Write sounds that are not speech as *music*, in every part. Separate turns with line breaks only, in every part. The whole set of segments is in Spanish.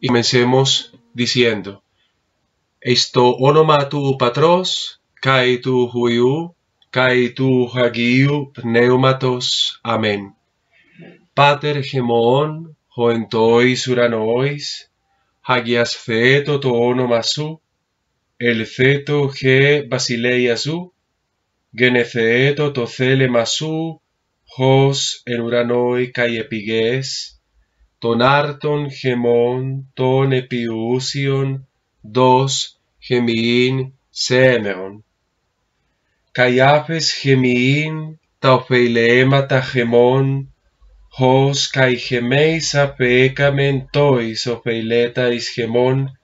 y comencemos diciendo, Esto onomatu patros, kai tu huiu, kai tu hagiu pneumatos. Amén. Pater gemon, hoentois uranois, hagias feto to onomasu, el feto ge basileiasu, genefeto to masu, hos en uranoi kai epiges, τον άρτον χεμόν τον επιούσιον δος χεμιήν σέμερον. Καί άφες χεμιήν τα ωφελέματα χεμόν, χως καί χεμείς αφέκαμεν τοις ωφελέτα εις χεμόν,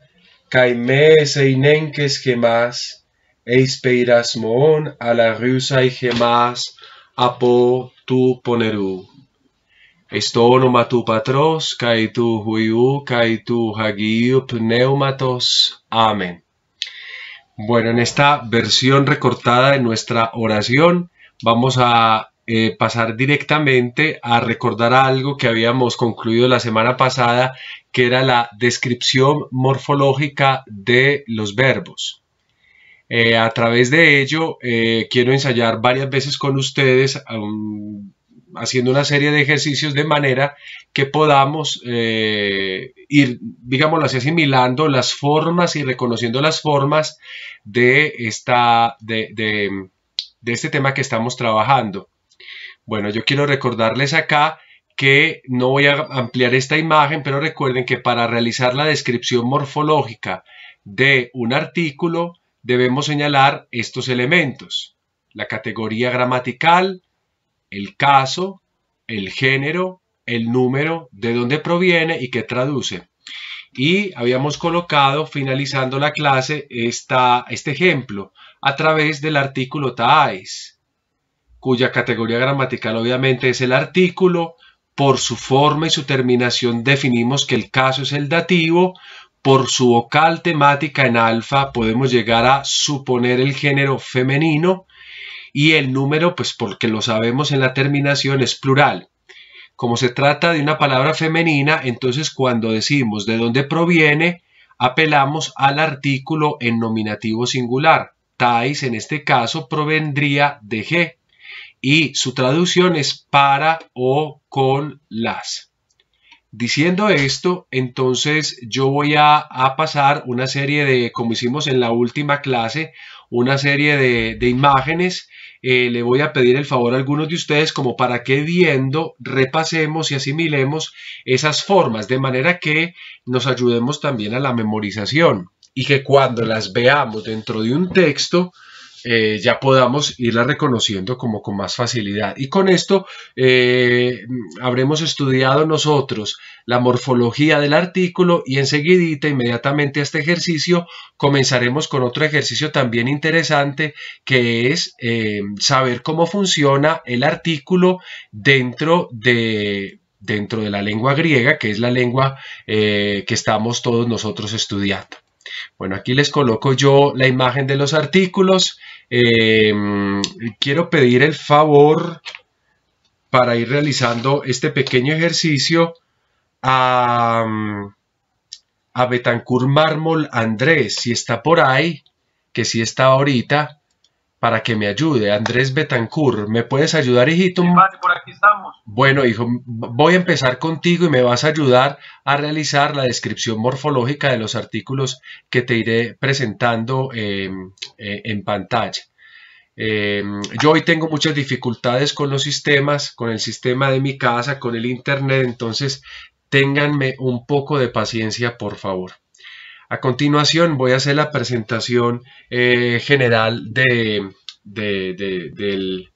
καί μέες εινέγκες χεμάς, εις πειρασμόν αλλαγούσα χεμάς από του πονερού. Patros, kai tu huiu, kai tu hagiu pneumatos. Amén. Bueno, en esta versión recortada de nuestra oración vamos a eh, pasar directamente a recordar algo que habíamos concluido la semana pasada, que era la descripción morfológica de los verbos. Eh, a través de ello, eh, quiero ensayar varias veces con ustedes haciendo una serie de ejercicios de manera que podamos eh, ir, digámoslo así, asimilando las formas y reconociendo las formas de, esta, de, de este tema que estamos trabajando. Bueno, yo quiero recordarles acá que no voy a ampliar esta imagen, pero recuerden que para realizar la descripción morfológica de un artículo debemos señalar estos elementos. La categoría gramatical, el caso, el género, el número, de dónde proviene y qué traduce. Y habíamos colocado, finalizando la clase, esta, este ejemplo a través del artículo TAIS, cuya categoría gramatical obviamente es el artículo. Por su forma y su terminación definimos que el caso es el dativo. Por su vocal temática en alfa podemos llegar a suponer el género femenino y el número, pues porque lo sabemos en la terminación, es plural. Como se trata de una palabra femenina, entonces cuando decimos de dónde proviene, apelamos al artículo en nominativo singular. Tais en este caso provendría de G y su traducción es para o con las. Diciendo esto, entonces yo voy a, a, pasar una serie de, como hicimos en la última clase, una serie de, de imágenes eh, le voy a pedir el favor a algunos de ustedes como para que viendo repasemos y asimilemos esas formas de manera que nos ayudemos también a la memorización. Y que cuando las veamos dentro de un texto eh, ya podamos irla reconociendo como con más facilidad. Y con esto eh, habremos estudiado nosotros la morfología del artículo y enseguidita, inmediatamente a este ejercicio, comenzaremos con otro ejercicio también interesante que es eh, saber cómo funciona el artículo dentro de dentro de la lengua griega, que es la lengua que estamos todos nosotros estudiando. Bueno, aquí les coloco yo la imagen de los artículos. Em, quiero pedir el favor para ir realizando este pequeño ejercicio a, a Betancourt Mármol Andrés, si está por ahí, que si está ahorita, para que me ayude. Andrés Betancourt, ¿me puedes ayudar, hijito?
por aquí estamos.
Bueno, hijo, voy a empezar contigo y me vas a ayudar a realizar la descripción morfológica de los artículos que te iré presentando em, eh, en pantalla. Em, yo hoy tengo muchas dificultades con los sistemas, con el sistema de mi casa, con el internet, entonces ténganme un poco de paciencia, por favor. A continuación voy a hacer la presentación eh, general de, del,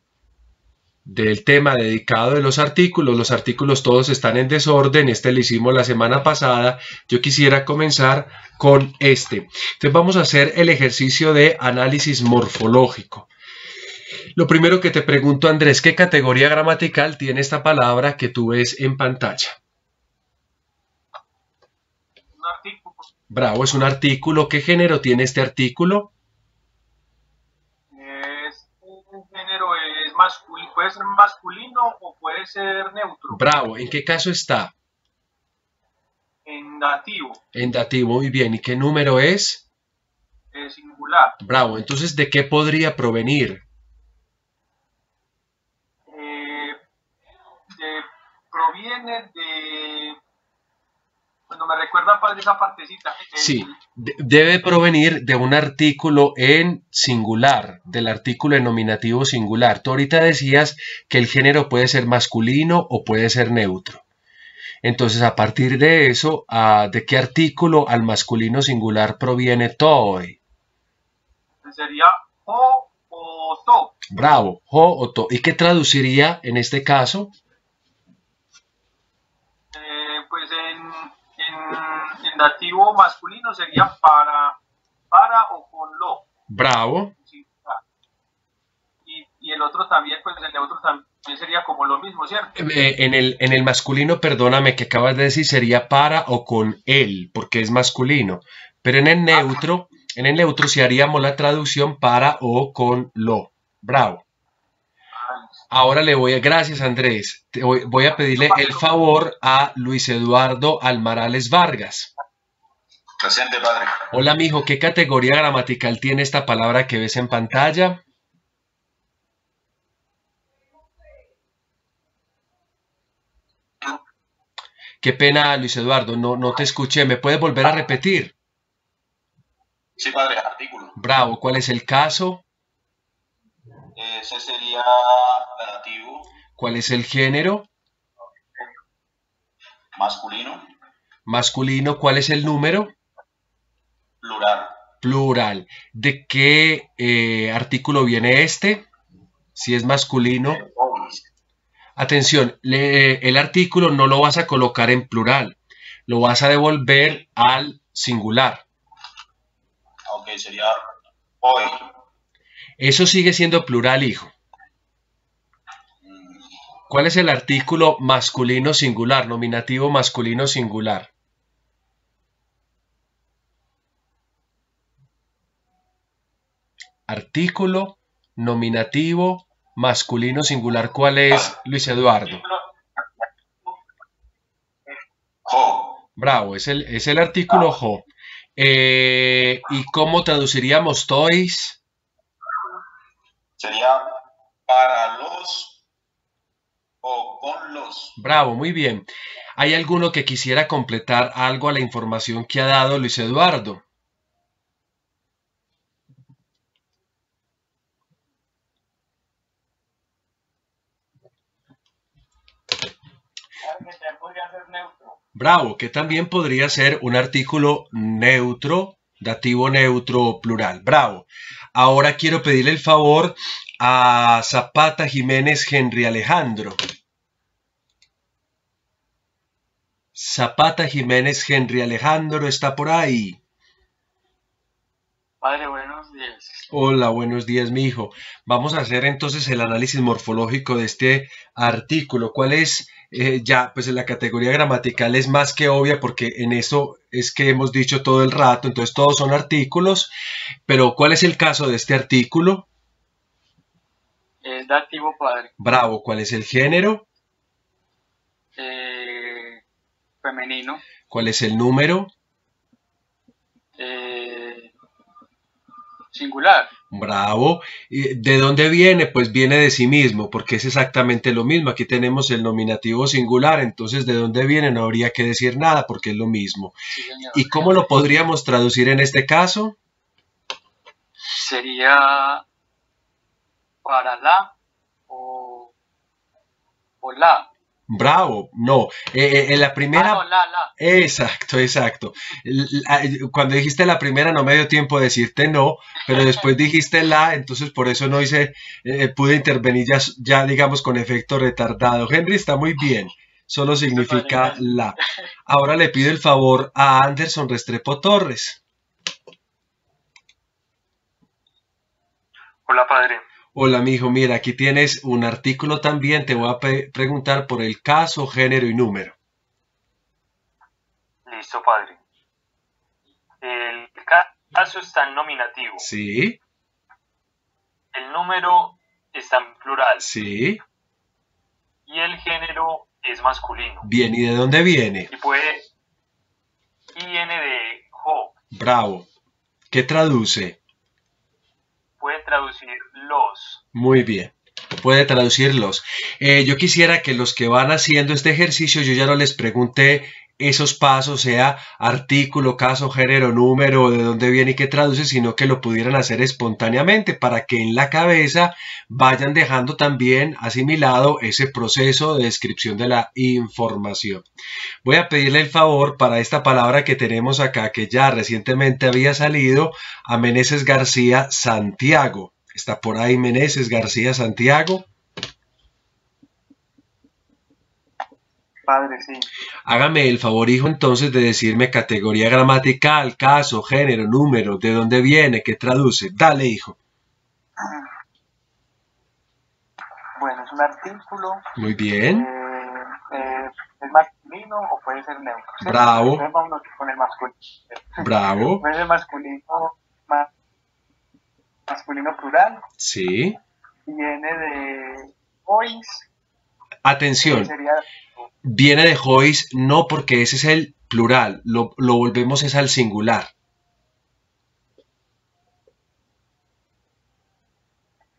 del, tema dedicado de los artículos. Los artículos todos están en desorden, este lo hicimos la semana pasada. Yo quisiera comenzar con este. Entonces vamos a hacer el ejercicio de análisis morfológico. Lo primero que te pregunto, Andrés, ¿qué categoría gramatical tiene esta palabra que tú ves en pantalla? Bravo, es un artículo. ¿Qué género tiene este artículo?
Es un género, es masculino, puede ser masculino o puede ser neutro.
Bravo, ¿en qué caso está?
En dativo,
En dativo, muy bien. ¿Y qué número es?
eh, singular.
Bravo. Entonces, ¿de qué podría provenir?
Eh, de- proviene de... Me recuerda, padre, esa partecita. el-
Sí, de- debe provenir de un artículo en singular, del artículo en nominativo singular. Tú ahorita decías que el género puede ser masculino o puede ser neutro. Entonces, a partir de eso, ah, ¿de qué artículo al masculino singular proviene toy?
Sería o o to.
Bravo, ho o to. ¿Y qué traduciría en este caso?
Dativo masculino sería para, para o con lo.
Bravo.
Y, y el otro también, pues el neutro también sería como lo mismo, ¿cierto?
Eh, en, el, en el masculino, perdóname, que acabas de decir sería para o con él, porque es masculino. Pero en el neutro, en el neutro sí haríamos la traducción para o con lo. Bravo. Ahora le voy a, gracias Andrés, Te voy, voy a pedirle el favor a Luis Eduardo Almarales Vargas.
Presente, padre.
Hola, mijo, ¿qué categoría gramatical tiene esta palabra que ves en pantalla? Qué pena, Luis Eduardo, no, no te escuché. ¿Me puedes volver a repetir?
Sí, padre, artículo.
Bravo, ¿cuál es el caso?
Ese sería dativo
¿Cuál es el género?
masculino,
Masculino, ¿cuál es el número?
Plural.
Plural. ¿De qué eh, artículo viene este? Si es masculino. Atención, le- el artículo no lo vas a colocar en plural, lo vas a devolver al singular.
Ok, sería hoy.
Eso sigue siendo plural, hijo. ¿Cuál es el artículo masculino singular, nominativo masculino singular? Artículo nominativo masculino singular. ¿Cuál es, Luis Eduardo?
Jo.
Bravo, es el, es el artículo jo. Eh, ¿Y cómo traduciríamos toys?
Sería para los o con los.
Bravo, muy bien. ¿Hay alguno que quisiera completar algo a la información que ha dado Luis Eduardo?
podría ser neutro.
Bravo, que también podría ser un artículo neutro, dativo neutro plural. Bravo. Ahora quiero pedirle el favor a Zapata Jiménez Henry Alejandro. Zapata Jiménez Henry Alejandro está por ahí.
Padre, buenos días.
Hola, buenos días, mi hijo. Vamos a hacer entonces el análisis morfológico de este artículo. ¿Cuál es? Eh, ya, pues la categoría gramatical es más que obvia porque en eso es que hemos dicho todo el rato, entonces todos son artículos, pero ¿cuál es el caso de este artículo?
Es dativo, padre.
Bravo, ¿cuál es el género?
Eh, femenino.
¿Cuál es el número?
Eh, singular.
Bravo. ¿Y ¿De dónde viene? Pues viene de sí mismo, porque es exactamente lo mismo. Aquí tenemos el nominativo singular, entonces ¿de dónde viene? No habría que decir nada porque es lo mismo.
Sí.
¿Y cómo lo podríamos traducir en este caso?
Sería para la o, o la.
Bravo, no. Eh, eh, en la primera...
Ah, no, la, la.
Exacto, exacto. La- Cuando dijiste la primera no me dio tiempo de decirte no, pero después dijiste la, entonces por eso no hice, eh, pude intervenir ya, ya digamos con efecto retardado. Henry está muy bien, solo significa la. Ahora le pido el favor a Anderson Restrepo Torres.
Hola, padre.
Hola, mijo, mira, aquí tienes un artículo también, te voy a preguntar por el caso, género y número.
Listo, padre. El ca- caso está en nominativo.
Sí,
El número está en plural.
sí.
Y el género es masculino.
Bien, ¿y de dónde viene?
Y puede,
y viene de jo.
Bravo. ¿Qué traduce?
Puede traducir los.
Muy bien. Puede traducirlos. Eh, yo quisiera que los que van haciendo este ejercicio, yo ya no les pregunté esos pasos, sea artículo, caso, género, número, de dónde viene y qué traduce, sino que lo pudieran hacer espontáneamente para que en la cabeza vayan dejando también asimilado ese proceso de descripción de la información. Voy a pedirle el favor para esta palabra que tenemos acá, que ya recientemente había salido, a Meneses García Santiago. Está por ahí Meneses García Santiago.
Padre, sí.
Hágame el favor, hijo, entonces de decirme categoría gramatical, caso, género, número, de dónde viene, qué traduce. Dale, hijo.
Bueno, es un artículo.
Muy bien.
eh, eh, es masculino o puede ser neutro.
Bravo.
Entonces vámonos con el masculino.
Bravo. *laughs*
Puede ser masculino, ma- masculino plural.
Sí.
Viene de boys.
Atención,
Sería
viene de Joyce no porque ese es el plural, lo, lo volvemos es al singular.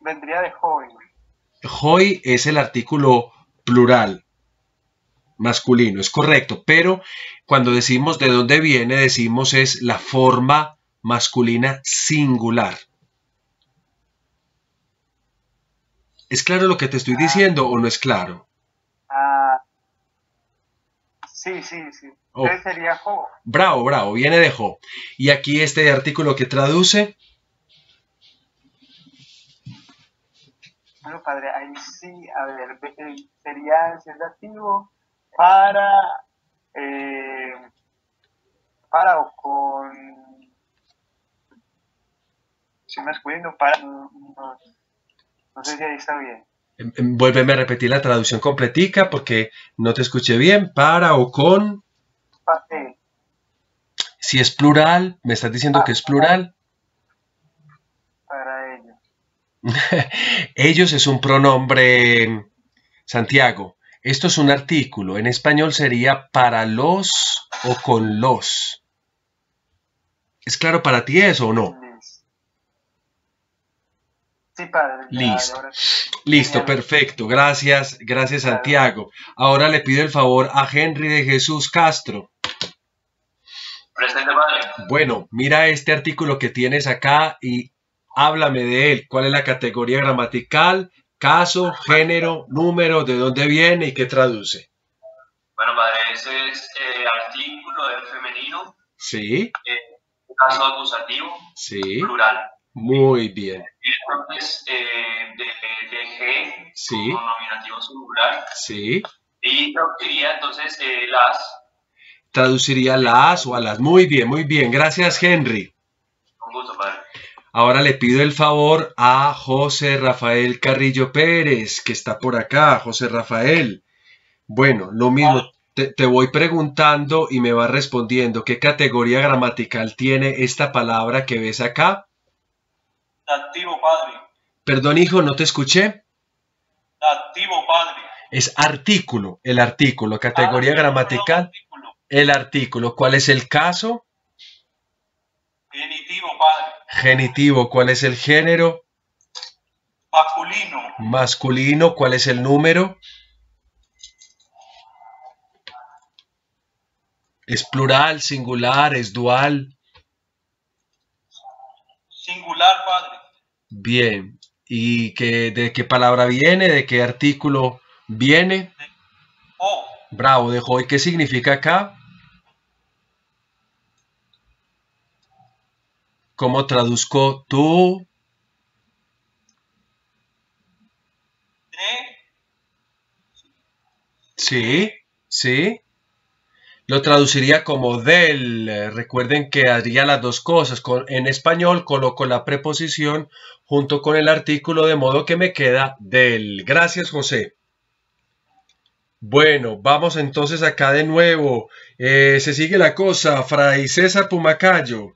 vendría de joven.
Hoy es el artículo plural masculino, es correcto, pero cuando decimos de dónde viene, decimos es la forma masculina singular. ¿Es claro lo que te estoy diciendo o no es claro?
Ah, sí, sí, sí.
Oh.
Sería jo.
Bravo, bravo, viene de Jo. Y aquí este artículo que traduce,
Bueno, padre, ahí sí, a ver, ve- eh, sería el dativo para, eh, para o con, si masculino, para, no, no- no sé si ahí está bien.
em, em, vuélveme a repetir la traducción completica porque no te escuché bien, para o con,
eh,
si es plural, me estás diciendo que es plural.
para ello. *laughs*
Ellos es un pronombre, Santiago. Esto es un artículo. En español sería para los o con los. ¿Es claro para ti eso o no?
Listo. Sí, padre.
Listo.
ahora-
Listo, perfecto. Gracias, gracias Santiago. Ahora le pido el favor a Henry de Jesús Castro.
Presente, padre.
Bueno, mira este artículo que tienes acá y háblame de él. ¿Cuál es la categoría gramatical? Caso, género, número, de dónde viene y qué traduce.
Bueno, padre, ese es eh, artículo del femenino,
Sí,
eh, caso acusativo,
sí,
plural.
Muy bien.
Entonces, eh, de, de G,
Sí.
como nominativo singular.
Sí,
Y traduciría entonces eh, las,
traduciría las o a las. Muy bien, muy bien. Gracias, Henry.
con gusto, padre.
Ahora le pido el favor a José Rafael Carrillo Pérez, que está por acá. José Rafael. Bueno, lo mismo. Te, te voy preguntando y me va respondiendo qué categoría gramatical tiene esta palabra que ves acá.
Activo, padre.
Perdón, hijo, no te escuché.
Activo, padre.
Es artículo, el artículo, categoría gramatical, el artículo. ¿Cuál es el caso?
Genitivo, padre.
Genitivo, ¿cuál es el género?
Masculino.
Masculino, ¿cuál es el número? Es plural, singular, es dual.
Singular, padre.
Bien. ¿Y qué, de qué palabra viene? ¿De qué artículo viene? Bravo, dejó. ¿Y qué significa acá? ¿Cómo traduzco tú?
De.
Sí, sí. Lo traduciría como del. Recuerden que haría las dos cosas. Con- en español coloco la preposición junto con el artículo de modo que me queda del. Gracias, José. Bueno, vamos entonces acá de nuevo. Eh, se sigue la cosa. Fray César Pumacayo.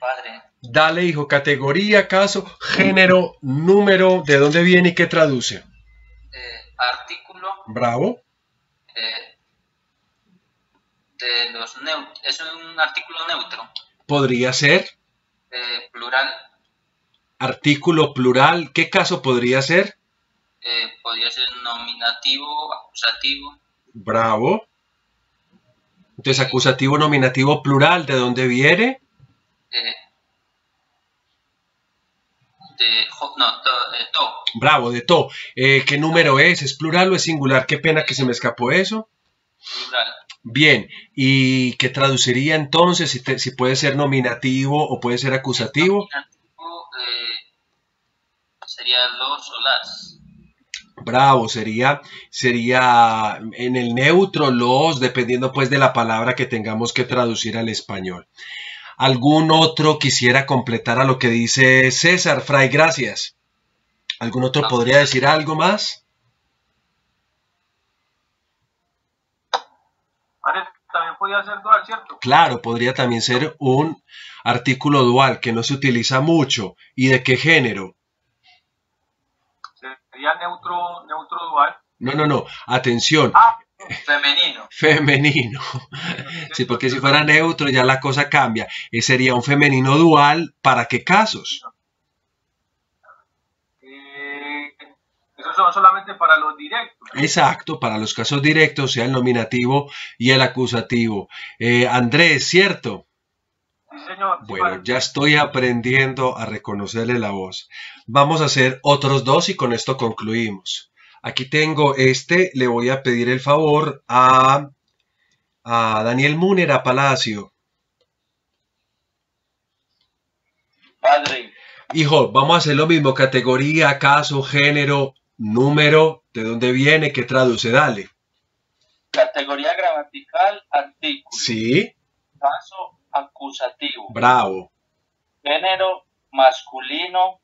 Padre,
Dale, hijo, categoría, caso, género, número, de dónde viene y qué traduce.
eh, artículo,
Bravo.
Eh,
de los es un artículo neutro,
Podría ser
eh, plural,
artículo plural. ¿Qué caso podría ser?
eh, podría ser nominativo, acusativo,
Bravo. Entonces, acusativo, nominativo, plural, ¿de dónde viene?
eh, de, no, to, eh, to,
Bravo, de to. Eh, ¿Qué número es? ¿Es plural o es singular? Qué pena que se me escapó eso.
plural,
Bien, ¿y qué traduciría entonces? Si, te- si puede ser nominativo o puede ser acusativo.
nominativo, eh, sería los o las,
Bravo, sería, sería en el neutro los, dependiendo pues de la palabra que tengamos que traducir al español. ¿Algún otro quisiera completar a lo que dice César? Fray, gracias. ¿Algún otro podría decir algo más?
También podía ser dual, ¿cierto?
Claro, podría también ser un artículo dual que no se utiliza mucho. ¿Y de qué género?
Sería neutro, neutro dual.
No, no, no. Atención.
Ah,
femenino,
Femenino. Sí, porque si fuera neutro ya la cosa cambia. Eh, sería un femenino dual. ¿Para qué casos?
eh, esos son solamente para los directos.
Exacto, para los casos directos, sea el nominativo y el acusativo. Eh, Andrés, ¿cierto?
Sí, señor.
Bueno, ya estoy aprendiendo a reconocerle la voz. Vamos a hacer otros dos y con esto concluimos. Aquí tengo este, le voy a pedir el favor a, a Daniel Múnera Palacio.
Padre,
Hijo, vamos a hacer lo mismo, categoría, caso, género, número, de dónde viene, qué traduce, dale.
categoría gramatical, artículo,
Sí,
caso acusativo,
bravo.
género masculino,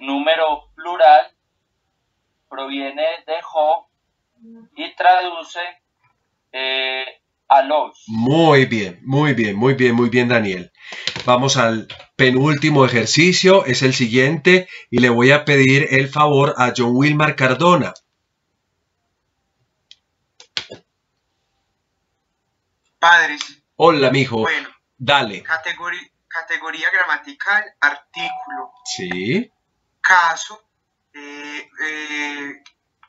número plural, proviene de jo y traduce eh, a los.
Muy bien, muy bien, muy bien, muy bien, Daniel. Vamos al penúltimo ejercicio, es el siguiente, y le voy a pedir el favor a John Wilmar Cardona.
Padres,
Hola, mijo.
bueno,
Dale.
categoría gramatical, artículo,
Sí,
caso, eh, eh,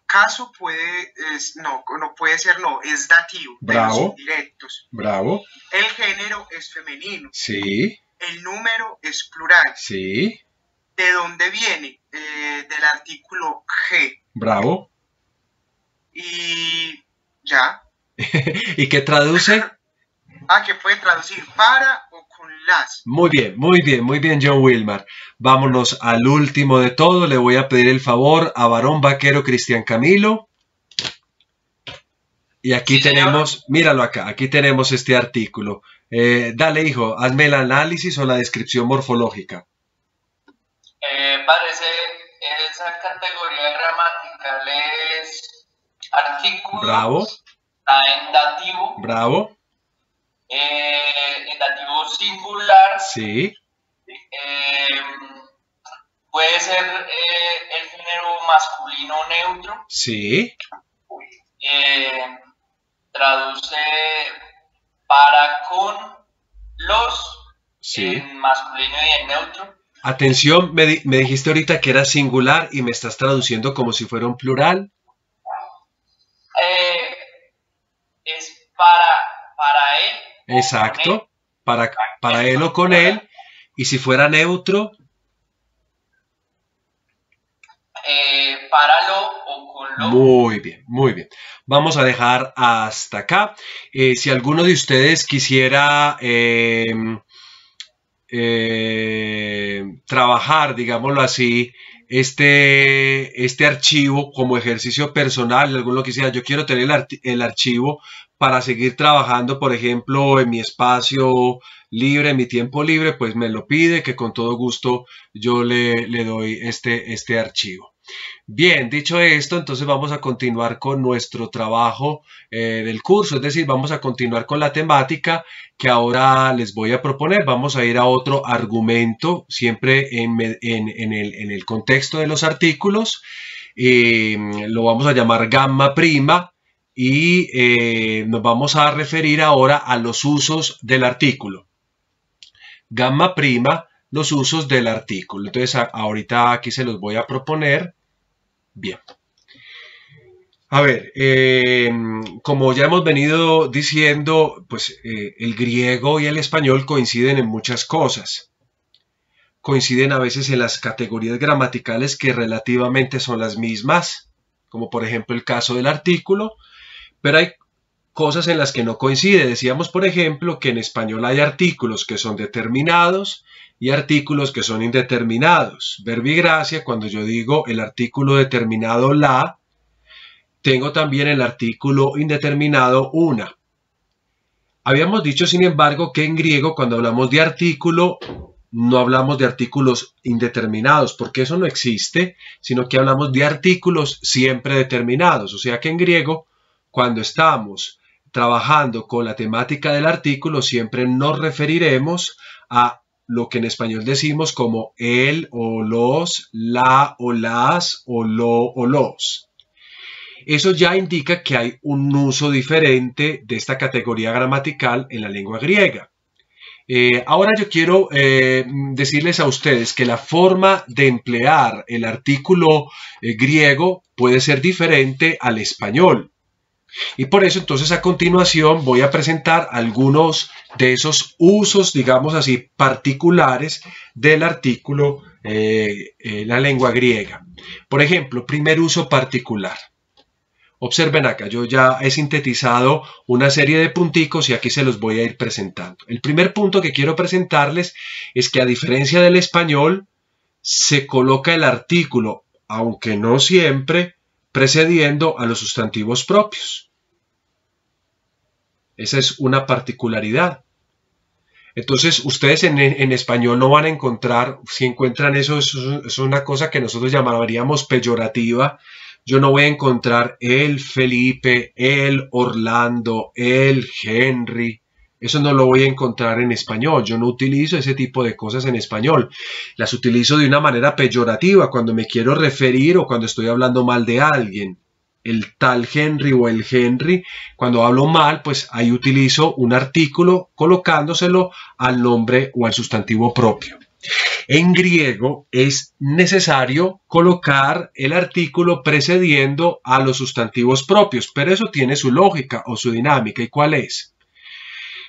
caso puede, es- no, no puede ser, no, es dativo, de
Bravo.
indirectos.
bravo.
El género es femenino,
Sí,
el número es plural.
sí,
¿De dónde viene? Eh, del artículo G.
bravo.
Y ya. *laughs*
¿Y qué traduce? *laughs*
Ah, que puede traducir para o
Muy bien, muy bien, muy bien, John Wilmar. Vámonos al último de todo. Le voy a pedir el favor a varón vaquero Cristian Camilo. Y aquí
Sí, señor.
tenemos, míralo acá, aquí tenemos este artículo. Eh, dale, hijo, hazme el análisis o la descripción morfológica.
Eh, padre, ese- esa categoría gramatical es artículo,
Bravo,
está en dativo,
bravo,
eh, en dativo singular,
sí,
eh, puede ser eh, el género masculino neutro,
sí,
eh, traduce para con los
sí.
en masculino y en neutro.
Atención, me, di- me dijiste ahorita que era singular y me estás traduciendo como si fuera un plural.
Eh, es para, para él.
Exacto, para, para él o con él. Y si fuera neutro,
eh, páralo o con lo.
Muy bien, muy bien. Vamos a dejar hasta acá. Eh, si alguno de ustedes quisiera eh, eh, trabajar, digámoslo así, este, este archivo como ejercicio personal, alguno quisiera, yo quiero tener el, el archivo para seguir trabajando, por ejemplo, en mi espacio libre, en mi tiempo libre, pues me lo pide, que con todo gusto yo le, le doy este, este archivo. Bien, dicho esto, entonces vamos a continuar con nuestro trabajo eh, del curso, es decir, vamos a continuar con la temática que ahora les voy a proponer. Vamos a ir a otro argumento, siempre en, el, contexto de los artículos. Eh, lo vamos a llamar gamma prima y eh, nos vamos a referir ahora a los usos del artículo. Gamma prima, los usos del artículo. Entonces ahorita aquí se los voy a proponer. Bien. A ver, eh, como ya hemos venido diciendo, pues eh, el griego y el español coinciden en muchas cosas. Coinciden a veces en las categorías gramaticales que relativamente son las mismas, como por ejemplo el caso del artículo, pero hay cosas en las que no coincide. Decíamos, por ejemplo, que en español hay artículos que son determinados y artículos que son indeterminados. Verbigracia, cuando yo digo el artículo determinado la, tengo también el artículo indeterminado una. Habíamos dicho, sin embargo, que en griego cuando hablamos de artículo no hablamos de artículos indeterminados, porque eso no existe, sino que hablamos de artículos siempre determinados. O sea que en griego, cuando estamos trabajando con la temática del artículo, siempre nos referiremos a lo que en español decimos como el o los, la o las o lo o los. Eso ya indica que hay un uso diferente de esta categoría gramatical en la lengua griega. Eh, ahora yo quiero eh, decirles a ustedes que la forma de emplear el artículo eh, griego puede ser diferente al español. Y por eso entonces a continuación voy a presentar algunos de esos usos, digamos así, particulares del artículo en la lengua griega. Por ejemplo, primer uso particular. Observen acá, yo ya he sintetizado una serie de punticos y aquí se los voy a ir presentando. El primer punto que quiero presentarles es que a diferencia del español, se coloca el artículo, aunque no siempre, precediendo a los sustantivos propios. Esa es una particularidad. Entonces, ustedes en, español no van a encontrar, si encuentran eso, eso es una cosa que nosotros llamaríamos peyorativa, yo no voy a encontrar el Felipe, el Orlando, el Henry. Eso no lo voy a encontrar en español. Yo no utilizo ese tipo de cosas en español. Las utilizo de una manera peyorativa cuando me quiero referir o cuando estoy hablando mal de alguien. El tal Henry o el Henry, cuando hablo mal, pues ahí utilizo un artículo colocándoselo al nombre o al sustantivo propio. En griego es necesario colocar el artículo precediendo a los sustantivos propios, pero eso tiene su lógica o su dinámica. ¿Y cuál es?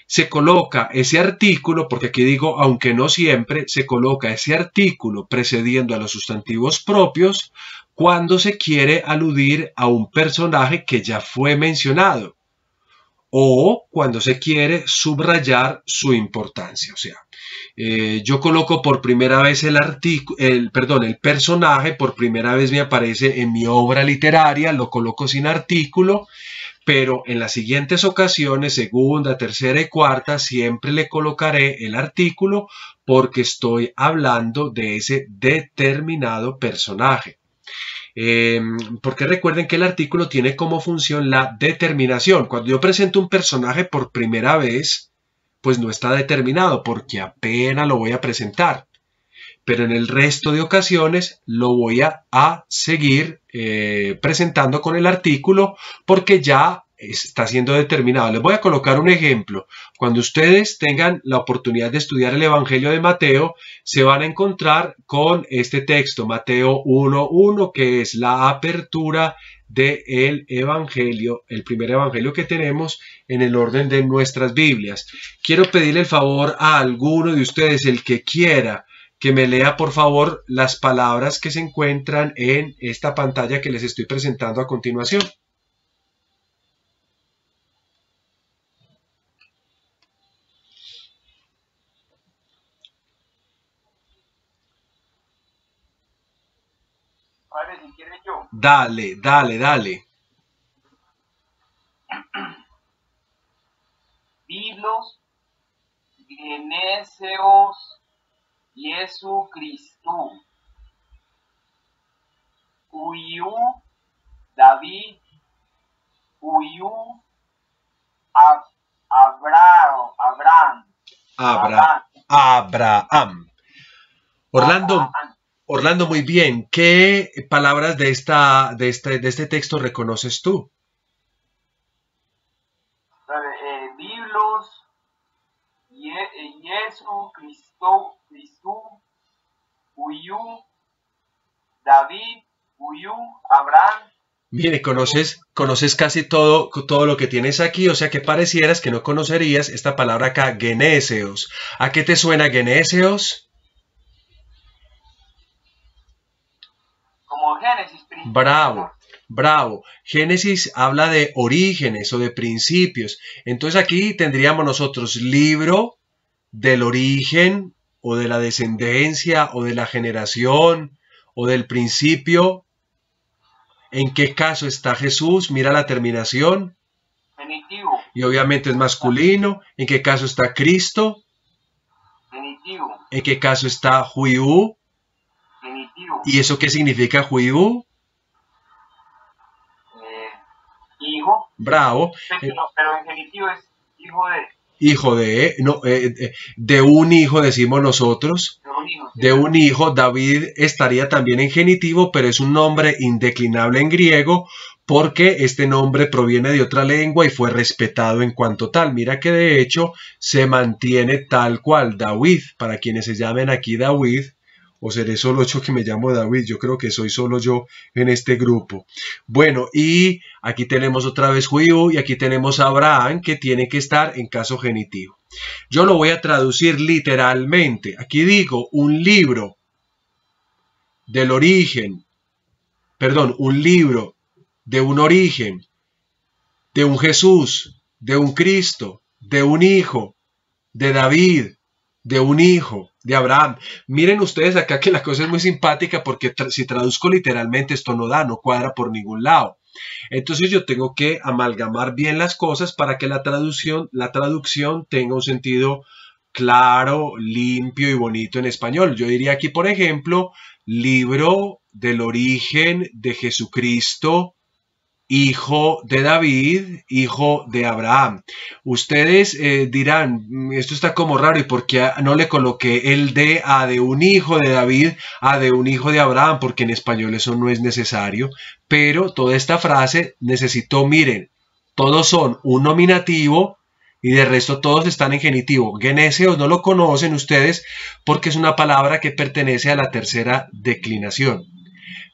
Se coloca ese artículo, porque aquí digo, aunque no siempre, se coloca ese artículo precediendo a los sustantivos propios cuando se quiere aludir a un personaje que ya fue mencionado o cuando se quiere subrayar su importancia. O sea, eh, yo coloco por primera vez el artículo, perdón, el personaje, por primera vez me aparece en mi obra literaria, lo coloco sin artículo, pero en las siguientes ocasiones, segunda, tercera y cuarta, siempre le colocaré el artículo porque estoy hablando de ese determinado personaje. Em, porque recuerden que el artículo tiene como función la determinación. Cuando yo presento un personaje por primera vez, pues no está determinado porque apenas lo voy a presentar. Pero en el resto de ocasiones lo voy a, seguir eh, presentando con el artículo porque ya está siendo determinado. Les voy a colocar un ejemplo. Cuando ustedes tengan la oportunidad de estudiar el Evangelio de Mateo, se van a encontrar con este texto, Mateo 1.1, que es la apertura del Evangelio, el primer Evangelio que tenemos en el orden de nuestras Biblias. Quiero pedirle el favor a alguno de ustedes, el que quiera, que me lea por favor las palabras que se encuentran en esta pantalla que les estoy presentando a continuación. Dale, dale, dale. *clears throat*
Biblos, Geneseos, Jesucristo. Uyu, David, Uyu, Abraham, Abraham.
Abraham. Abraham. Orlando, Orlando, muy bien. ¿Qué palabras de, esta, de, este, de este texto reconoces tú?
Eh, Biblos, eh, Jesús, Cristo, Cristo, Uyú, David, Uyú, Abraham.
Mire, conoces, conoces casi todo, todo lo que tienes aquí, o sea que parecieras que no conocerías esta palabra acá, genéseos. ¿A qué te suena genéseos? Bravo, bravo. Génesis habla de orígenes o de principios. Entonces aquí tendríamos nosotros libro del origen o de la descendencia o de la generación o del principio. ¿En qué caso está Jesús? Mira la terminación.
Genitivo,
Y obviamente es masculino. ¿En qué caso está Cristo?
genitivo,
¿En qué caso está Juiú?
genitivo.
¿Y eso qué significa Juiú? Bravo.
pero, pero en genitivo es hijo de,
Hijo de, no, eh, eh, de un hijo decimos nosotros.
de un hijo.
de un hijo, David estaría también en genitivo, pero es un nombre indeclinable en griego porque este nombre proviene de otra lengua y fue respetado en cuanto tal. Mira que de hecho se mantiene tal cual, David, para quienes se llamen aquí David, o seré solo yo que me llamo David, yo creo que soy solo yo en este grupo. Bueno, y aquí tenemos otra vez Juiú y aquí tenemos Abraham que tiene que estar en caso genitivo. Yo lo voy a traducir literalmente. Aquí digo un libro del origen, perdón, un libro de un origen, de un Jesús, de un Cristo, de un hijo, de David, de un hijo, de Abraham. Miren ustedes acá que la cosa es muy simpática porque si traduzco literalmente esto no da, no cuadra por ningún lado. Entonces yo tengo que amalgamar bien las cosas para que la traducción, la traducción tenga un sentido claro, limpio y bonito en español. Yo diría aquí, por ejemplo, libro del origen de Jesucristo, hijo de David, hijo de Abraham. Ustedes eh, dirán, "Mm, esto está como raro, ¿y por qué no le coloqué el de a de un hijo de David a de un hijo de Abraham? Porque en español eso no es necesario. Pero toda esta frase necesitó, miren, todos son un nominativo y de resto todos están en genitivo. Geneseos no lo conocen ustedes porque es una palabra que pertenece a la tercera declinación.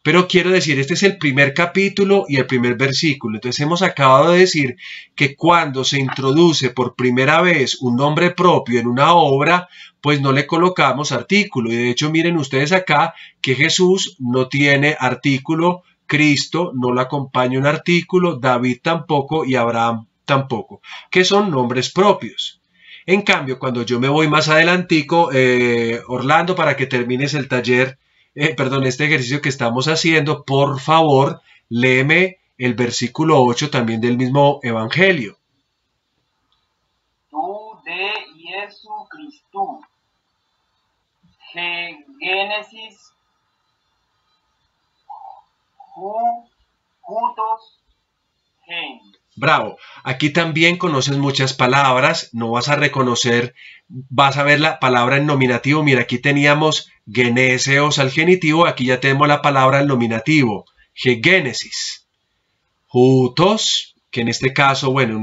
Pero quiero decir, este es el primer capítulo y el primer versículo. Entonces hemos acabado de decir que cuando se introduce por primera vez un nombre propio en una obra, pues no le colocamos artículo. Y de hecho miren ustedes acá que Jesús no tiene artículo, Cristo no lo acompaña un artículo, David tampoco y Abraham tampoco, que son nombres propios. En cambio, cuando yo me voy más adelantico, eh, Orlando, para que termines el taller, eh, perdón, este ejercicio que estamos haciendo, por favor, léeme el versículo 8 también del mismo Evangelio.
Tú de Jesucristo. Génesis. Ju- Juntos.
Bravo. Aquí también conoces muchas palabras, no vas a reconocer, vas a ver la palabra en nominativo. Mira, aquí teníamos geneseos al genitivo, aquí ya tenemos la palabra en nominativo, gegénesis. Jutos, que en este caso, bueno,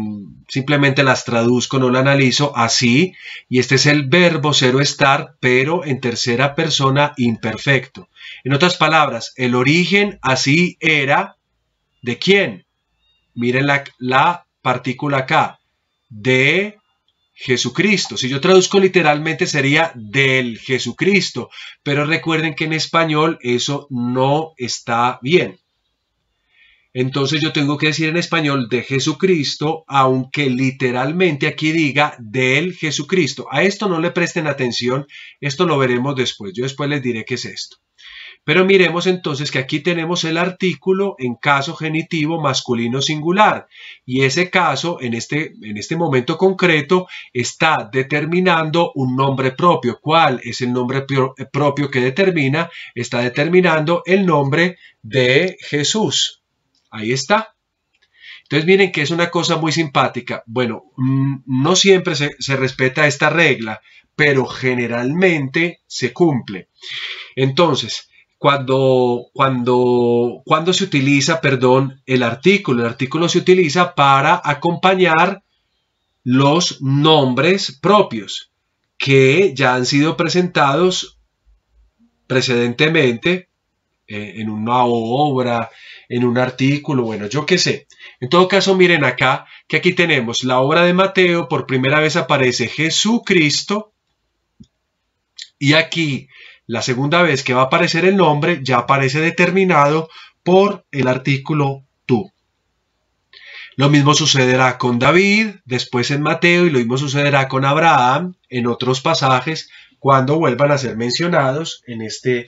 simplemente las traduzco, no la analizo así, y este es el verbo cero estar, pero en tercera persona imperfecto. En otras palabras, el origen así era, ¿de quién? Miren la, la partícula acá, de Jesucristo. Si yo traduzco literalmente sería del Jesucristo, pero recuerden que en español eso no está bien. Entonces yo tengo que decir en español de Jesucristo, aunque literalmente aquí diga del Jesucristo. A esto no le presten atención, esto lo veremos después. Yo después les diré qué es esto. Pero miremos entonces que aquí tenemos el artículo en caso genitivo masculino singular y ese caso en este, en este momento concreto está determinando un nombre propio. ¿Cuál es el nombre propio que determina? Está determinando el nombre de Jesús. Ahí está. Entonces miren que es una cosa muy simpática. Bueno, no siempre se respeta esta regla, pero generalmente se cumple. Entonces, cuando, cuando, cuando se utiliza, perdón, el artículo. El artículo se utiliza para acompañar los nombres propios. que ya han sido presentados precedentemente eh, en una obra, en un artículo, bueno, yo qué sé. En todo caso, miren acá que aquí tenemos la obra de Mateo, por primera vez aparece Jesucristo y aquí la segunda vez que va a aparecer el nombre ya aparece determinado por el artículo tú. Lo mismo sucederá con David, después en Mateo, y lo mismo sucederá con Abraham en otros pasajes cuando vuelvan a ser mencionados en este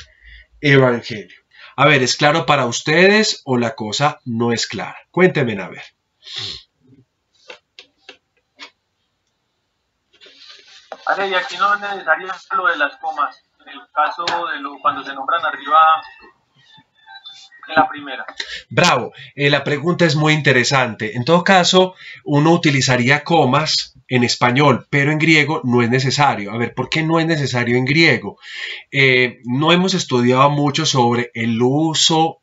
Evangelio. A ver, ¿es claro para ustedes o la cosa no es clara? Cuéntenme a ver.
Y aquí no es necesario lo de las comas, en el caso de lo, cuando se nombran arriba en la primera.
Bravo, eh, la pregunta es muy interesante. En todo caso, uno utilizaría comas en español, pero en griego no es necesario. A ver, ¿por qué no es necesario en griego? Eh, no hemos estudiado mucho sobre el uso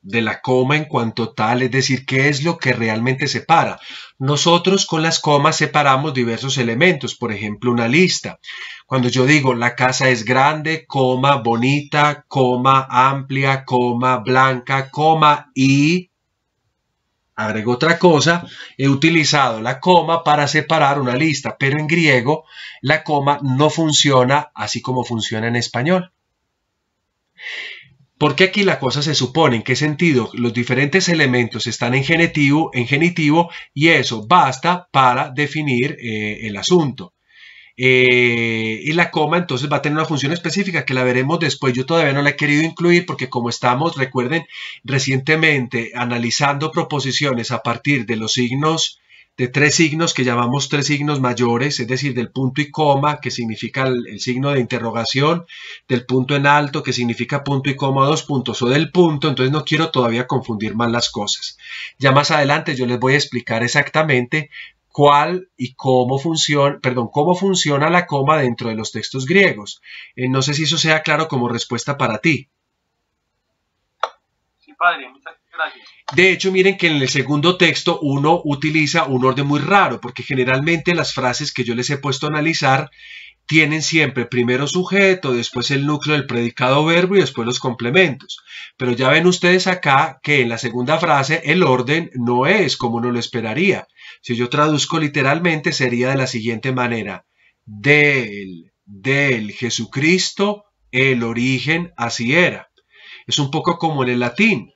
de la coma en cuanto tal, es decir, qué es lo que realmente separa. Nosotros con las comas separamos diversos elementos, por ejemplo, una lista. Cuando yo digo la casa es grande, coma, bonita, coma, amplia, coma, blanca, coma y agrego otra cosa, he utilizado la coma para separar una lista, pero en griego la coma no funciona así como funciona en español. Porque aquí la cosa se supone, ¿en qué sentido? Los diferentes elementos están en genitivo, en genitivo y eso basta para definir eh, el asunto. Eh, y la coma entonces va a tener una función específica que la veremos después. Yo todavía no la he querido incluir porque como estamos, recuerden, recientemente analizando proposiciones a partir de los signos de tres signos que llamamos tres signos mayores, es decir, del punto y coma, que significa el, signo de interrogación, del punto en alto, que significa punto y coma dos puntos, o del punto, entonces no quiero todavía confundir más las cosas. Ya más adelante yo les voy a explicar exactamente cuál y cómo funciona, perdón, cómo funciona la coma dentro de los textos griegos. Eh, no sé si eso sea claro como respuesta para ti.
Sí, padre.
De hecho, miren que en el segundo texto uno utiliza un orden muy raro, porque generalmente las frases que yo les he puesto a analizar tienen siempre primero sujeto, después el núcleo del predicado verbo y después los complementos. Pero ya ven ustedes acá que en la segunda frase el orden no es como uno lo esperaría. Si yo traduzco literalmente sería de la siguiente manera. Del, del Jesucristo, el origen así era. Es un poco como en el latín.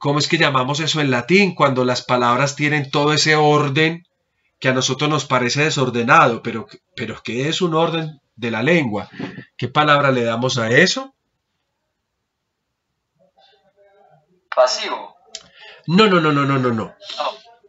¿Cómo es que llamamos eso en latín? Cuando las palabras tienen todo ese orden que a nosotros nos parece desordenado, pero, pero ¿qué es un orden de la lengua? ¿Qué palabra le damos a eso?
Pasivo.
No, no, no, no, no, no, no.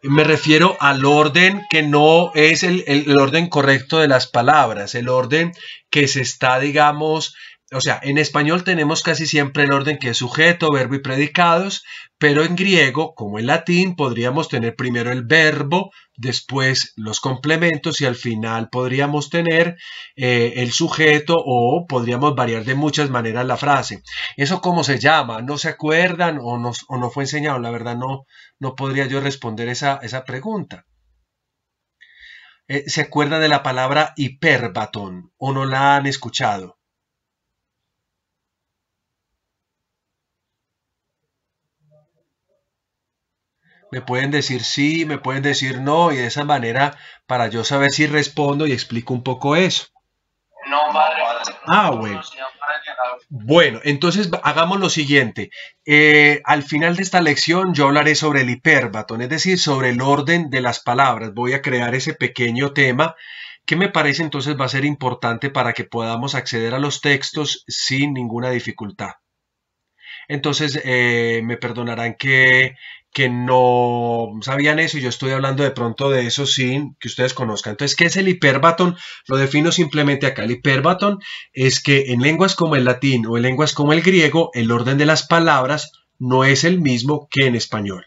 Me refiero al orden que no es el, el, orden correcto de las palabras, el orden que se está, digamos, o sea, en español tenemos casi siempre el orden que es sujeto, verbo y predicados, pero en griego, como en latín, podríamos tener primero el verbo, después los complementos y al final podríamos tener eh, el sujeto o podríamos variar de muchas maneras la frase. ¿Eso cómo se llama? ¿No se acuerdan o no, fue enseñado? La verdad no, no podría yo responder esa, esa pregunta. Eh, ¿Se acuerda de la palabra hiperbatón o no la han escuchado? Me pueden decir sí, me pueden decir no, y de esa manera para yo saber si respondo y explico un poco eso.
No, padre.
Ah, bueno. Bueno, entonces hagamos lo siguiente. Eh, al final de esta lección yo hablaré sobre el hiperbatón, es decir, sobre el orden de las palabras. Voy a crear ese pequeño tema que me parece entonces va a ser importante para que podamos acceder a los textos sin ninguna dificultad. Entonces, eh, me perdonarán que, que no sabían eso y yo estoy hablando de pronto de eso sin que ustedes conozcan. Entonces, ¿qué es el hiperbatón? Lo defino simplemente acá. El hiperbatón es que en lenguas como el latín o en lenguas como el griego, el orden de las palabras no es el mismo que en español.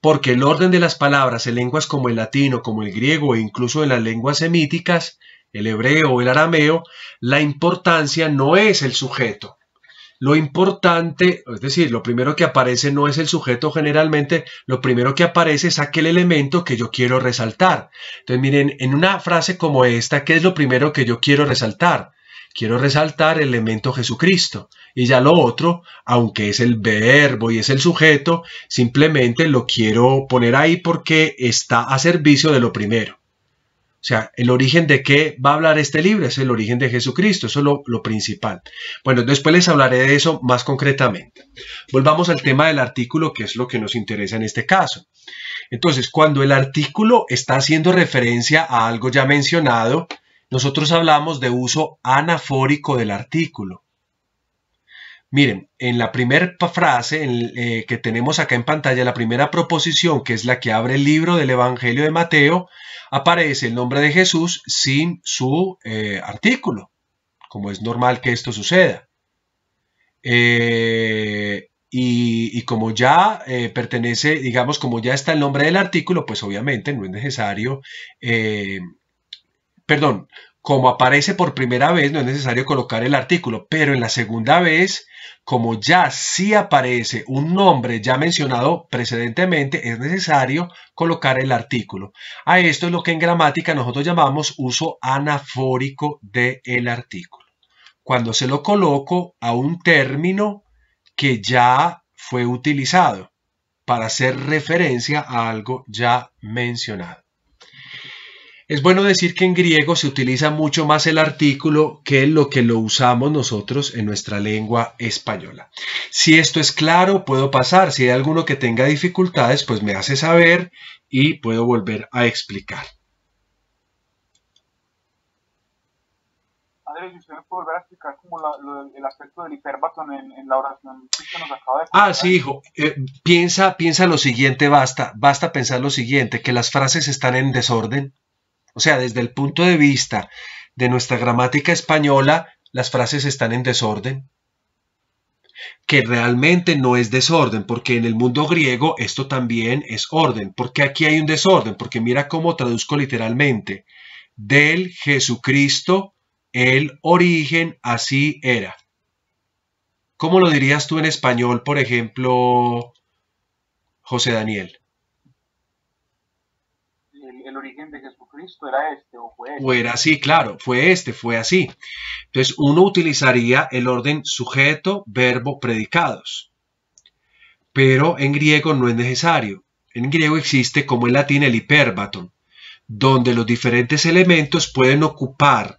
Porque el orden de las palabras en lenguas como el latino, como el griego e incluso en las lenguas semíticas, el hebreo o el arameo, la importancia no es el sujeto, lo importante, es decir, lo primero que aparece no es el sujeto generalmente, lo primero que aparece es aquel elemento que yo quiero resaltar. Entonces, miren, en una frase como esta, ¿qué es lo primero que yo quiero resaltar? Quiero resaltar el elemento Jesucristo. Y ya lo otro, aunque es el verbo y es el sujeto, simplemente lo quiero poner ahí porque está a servicio de lo primero. O sea, el origen de qué va a hablar este libro es el origen de Jesucristo, eso es lo, principal. Bueno, después les hablaré de eso más concretamente. Volvamos al tema del artículo, que es lo que nos interesa en este caso. Entonces, cuando el artículo está haciendo referencia a algo ya mencionado, nosotros hablamos de uso anafórico del artículo. Miren, en la primera frase eh, que tenemos acá en pantalla, la primera proposición, que es la que abre el libro del Evangelio de Mateo, aparece el nombre de Jesús sin su eh, artículo, como es normal que esto suceda. Eh, y, como ya pertenece, digamos, como ya está el nombre del artículo, pues obviamente no es necesario, perdón, como aparece por primera vez, no es necesario colocar el artículo, pero en la segunda vez como ya sí aparece un nombre ya mencionado precedentemente, es necesario colocar el artículo. A esto es lo que en gramática nosotros llamamos uso anafórico del artículo. Cuando se lo coloco a un término que ya fue utilizado para hacer referencia a algo ya mencionado. Es bueno decir que en griego se utiliza mucho más el artículo que lo que lo usamos nosotros en nuestra lengua española. Si esto es claro, puedo pasar. Si hay alguno que tenga dificultades, pues me hace saber y puedo volver a explicar.
Andrés, ¿usted me puede volver a explicar como el aspecto del hiperbatón en, la oración que nos acaba de
Ah, sí, hijo. Eh, piensa, piensa lo siguiente, basta, basta pensar lo siguiente, que las frases están en desorden o sea, desde el punto de vista de nuestra gramática española, las frases están en desorden. Que realmente no es desorden, porque en el mundo griego esto también es orden. porque aquí hay un desorden? Porque mira cómo traduzco literalmente. Del Jesucristo, el origen así era. ¿Cómo lo dirías tú en español, por ejemplo, José Daniel?
el origen de Jesucristo era este o fue este.
O así, claro, fue este, fue así. Entonces uno utilizaría el orden sujeto, verbo, predicados. Pero en griego no es necesario. En griego existe como en latín el hiperbaton, donde los diferentes elementos pueden ocupar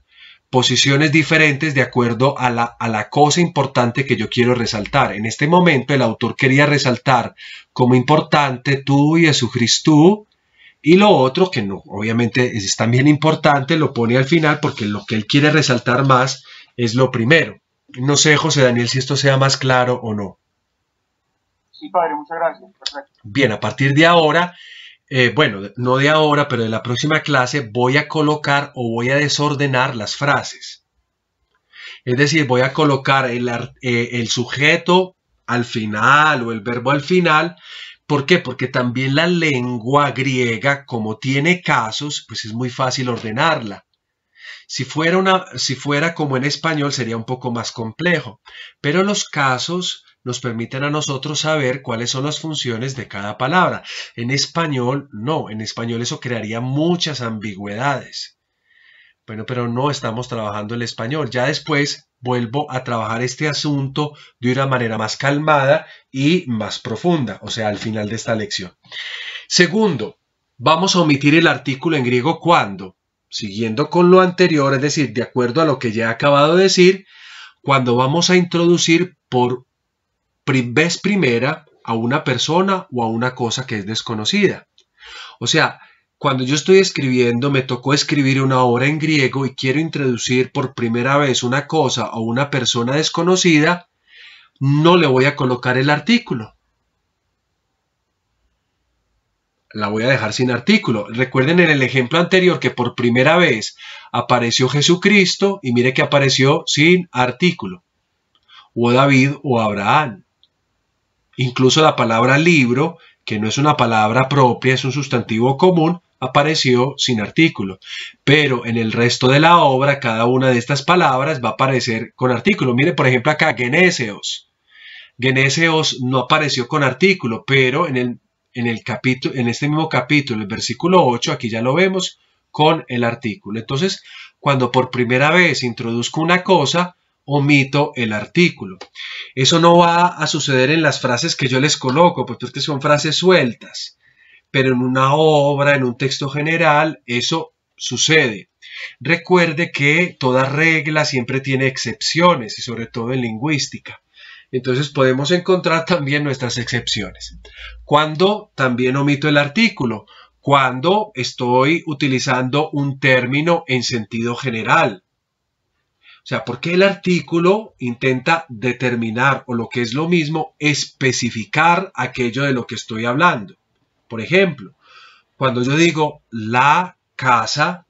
posiciones diferentes de acuerdo a la, a la, cosa importante que yo quiero resaltar. En este momento el autor quería resaltar como importante tú y Jesucristo y lo otro, que no, obviamente es también importante, lo pone al final porque lo que él quiere resaltar más es lo primero. No sé, José Daniel, si esto sea más claro o no.
Sí, padre, muchas gracias. Perfecto.
Bien, a partir de ahora, eh, bueno, no de ahora, pero de la próxima clase voy a colocar o voy a desordenar las frases. Es decir, voy a colocar el, eh, el sujeto al final o el verbo al final ¿Por qué? Porque también la lengua griega, como tiene casos, pues es muy fácil ordenarla. Si fuera, una, si fuera como en español sería un poco más complejo, pero los casos nos permiten a nosotros saber cuáles son las funciones de cada palabra. En español, no, en español eso crearía muchas ambigüedades. Bueno, pero no estamos trabajando el español. Ya después vuelvo a trabajar este asunto de una manera más calmada y más profunda, o sea, al final de esta lección. Segundo, vamos a omitir el artículo en griego cuando, siguiendo con lo anterior, es decir, de acuerdo a lo que ya he acabado de decir, cuando vamos a introducir por vez primera a una persona o a una cosa que es desconocida. O sea, cuando yo estoy escribiendo, me tocó escribir una obra en griego y quiero introducir por primera vez una cosa o una persona desconocida, no le voy a colocar el artículo. La voy a dejar sin artículo. Recuerden en el ejemplo anterior que por primera vez apareció Jesucristo y mire que apareció sin artículo. O David o Abraham. Incluso la palabra libro, que no es una palabra propia, es un sustantivo común, apareció sin artículo, pero en el resto de la obra cada una de estas palabras va a aparecer con artículo. Mire, por ejemplo, acá, geneseos. Geneseos no apareció con artículo, pero en el, en el capítulo, en este mismo capítulo, el versículo 8, aquí ya lo vemos, con el artículo. Entonces, cuando por primera vez introduzco una cosa, omito el artículo. Eso no va a suceder en las frases que yo les coloco, porque son frases sueltas. Pero en una obra, en un texto general, eso sucede. Recuerde que toda regla siempre tiene excepciones, y sobre todo en lingüística. Entonces podemos encontrar también nuestras excepciones. Cuando también omito el artículo, cuando estoy utilizando un término en sentido general. O sea, porque el artículo intenta determinar o lo que es lo mismo, especificar aquello de lo que estoy hablando. Por ejemplo, cuando yo digo la casa,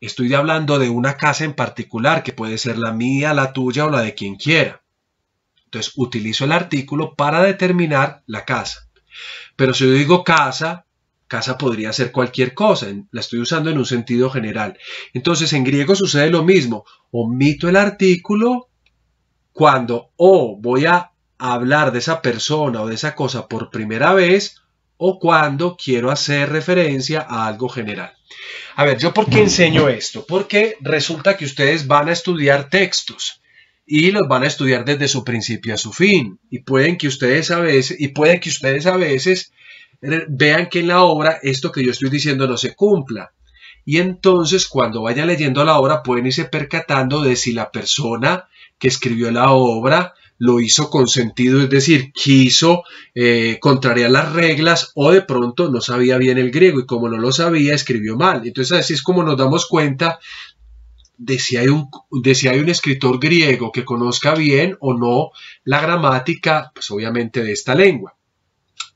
estoy hablando de una casa en particular, que puede ser la mía, la tuya o la de quien quiera. Entonces, utilizo el artículo para determinar la casa. Pero si yo digo casa, Casa podría ser cualquier cosa, la estoy usando en un sentido general. Entonces en griego sucede lo mismo, omito el artículo cuando o voy a hablar de esa persona o de esa cosa por primera vez o cuando quiero hacer referencia a algo general. A ver, ¿yo por qué enseño esto? Porque resulta que ustedes van a estudiar textos y los van a estudiar desde su principio a su fin y pueden que ustedes a veces y pueden que ustedes a veces vean que en la obra esto que yo estoy diciendo no se cumpla. Y entonces cuando vayan leyendo la obra pueden irse percatando de si la persona que escribió la obra lo hizo con sentido, es decir, quiso eh, contrariar las reglas o de pronto no sabía bien el griego y como no lo sabía escribió mal. Entonces así es como nos damos cuenta de si hay un, de si hay un escritor griego que conozca bien o no la gramática, pues obviamente de esta lengua.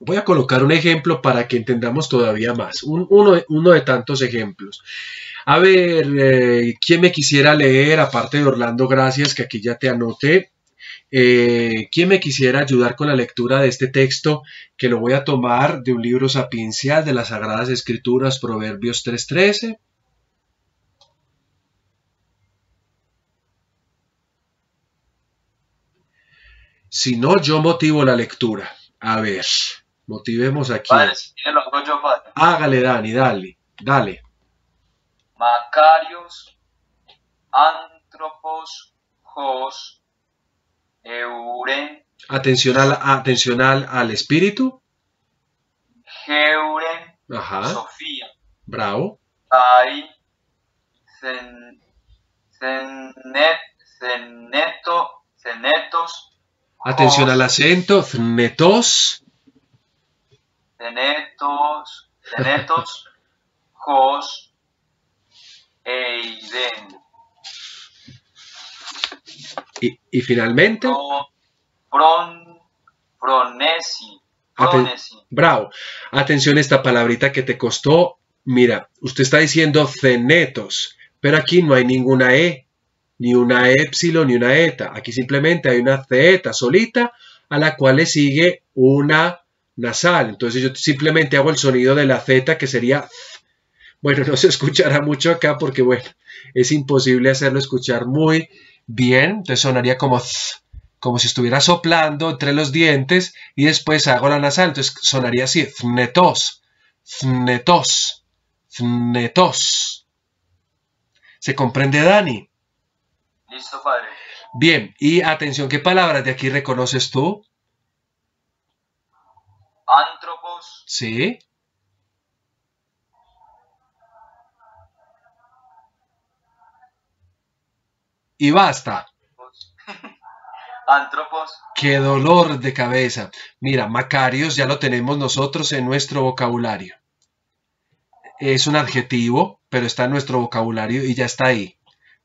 Voy a colocar un ejemplo para que entendamos todavía más, uno, de tantos ejemplos. A ver, eh, ¿quién me quisiera leer, aparte de Orlando, gracias, que aquí ya te anoté? Eh, ¿Quién me quisiera ayudar con la lectura de este texto que lo voy a tomar de un libro sapiencial de las Sagradas Escrituras, Proverbios 3.13? Si no, yo motivo la lectura. A ver. Motivemos aquí.
Padre, si tiene lo hago yo, padre.
Hágale, Dani, dale, dale.
Macarios, Antropos, Jos, Euren.
Atención al, atención al, al espíritu.
Geuren,
Ajá.
Sofía.
Bravo.
Tai, Cen, Cenet, Ceneto, Cenetos.
Atención *laughs*
Jos,
al acento. Netos.
Cenetos, Cenetos, Jos, Eiden.
Y, y finalmente.
Pro- Pron, Pronesi,
Aten-. Bravo. Atención a esta palabrita que te costó. Mira, usted está diciendo cenetos, pero aquí no hay ninguna E, ni una épsilon, ni una eta. Aquí simplemente hay una zeta solita a la cual le sigue una nasal. Entonces yo simplemente hago el sonido de la Z que sería... Bueno, *laughs* no se escuchará mucho acá porque, bueno, es imposible hacerlo escuchar muy bien. Entonces sonaría como... th, como si estuviera soplando entre los dientes y después hago la nasal. Entonces sonaría así, fnetos, fnetos, fnetos. ¿Se comprende, Dani?
Listo, padre.
Bien, y atención, ¿qué palabras de aquí reconoces tú?
Antropos,
Sí. Y basta.
Antropos,
Qué dolor de cabeza. Mira, Macarios ya lo tenemos nosotros en nuestro vocabulario. Es un adjetivo, pero está en nuestro vocabulario y ya está ahí,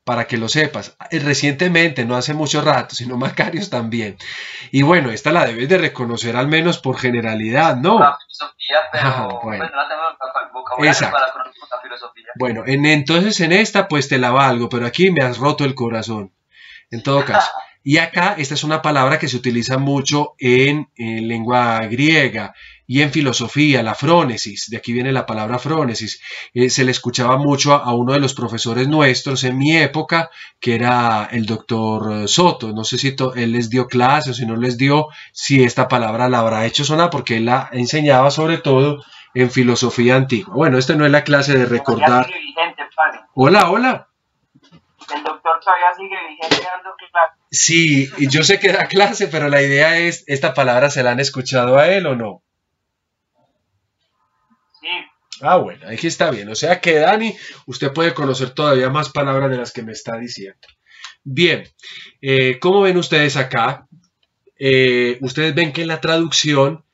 para que lo sepas. Eh, Recientemente, no hace mucho rato, sino Macarios también. Y bueno, esta la debes de reconocer al menos por generalidad, ¿no?
la filosofía, pero
Ajá, bueno.
bueno. no la tengo el vocabulario
Exacto.
para conocer la filosofía.
Bueno, en, entonces en esta pues te la valgo, pero aquí me has roto el corazón. En todo caso. *laughs* Y acá esta es una palabra que se utiliza mucho en, en lengua griega. Y en filosofía, la frónesis, de aquí viene la palabra frónesis, eh, se le escuchaba mucho a, uno de los profesores nuestros en mi época, que era el doctor Soto. No sé si él les dio clase o si no les dio, si esta palabra la habrá hecho sonar, porque él la enseñaba sobre todo en filosofía antigua. Bueno, esta no es la clase de recordar. Hola, hola.
El doctor todavía sigue vigente dando clase.
Sí, y yo sé que da clase, pero la idea es, ¿esta palabra se la han escuchado a él o no? Ah, bueno, aquí está bien. O sea que Dani, usted puede conocer todavía más palabras de las que me está diciendo. Bien, eh, ¿cómo ven ustedes acá? Eh, ustedes ven que en la traducción,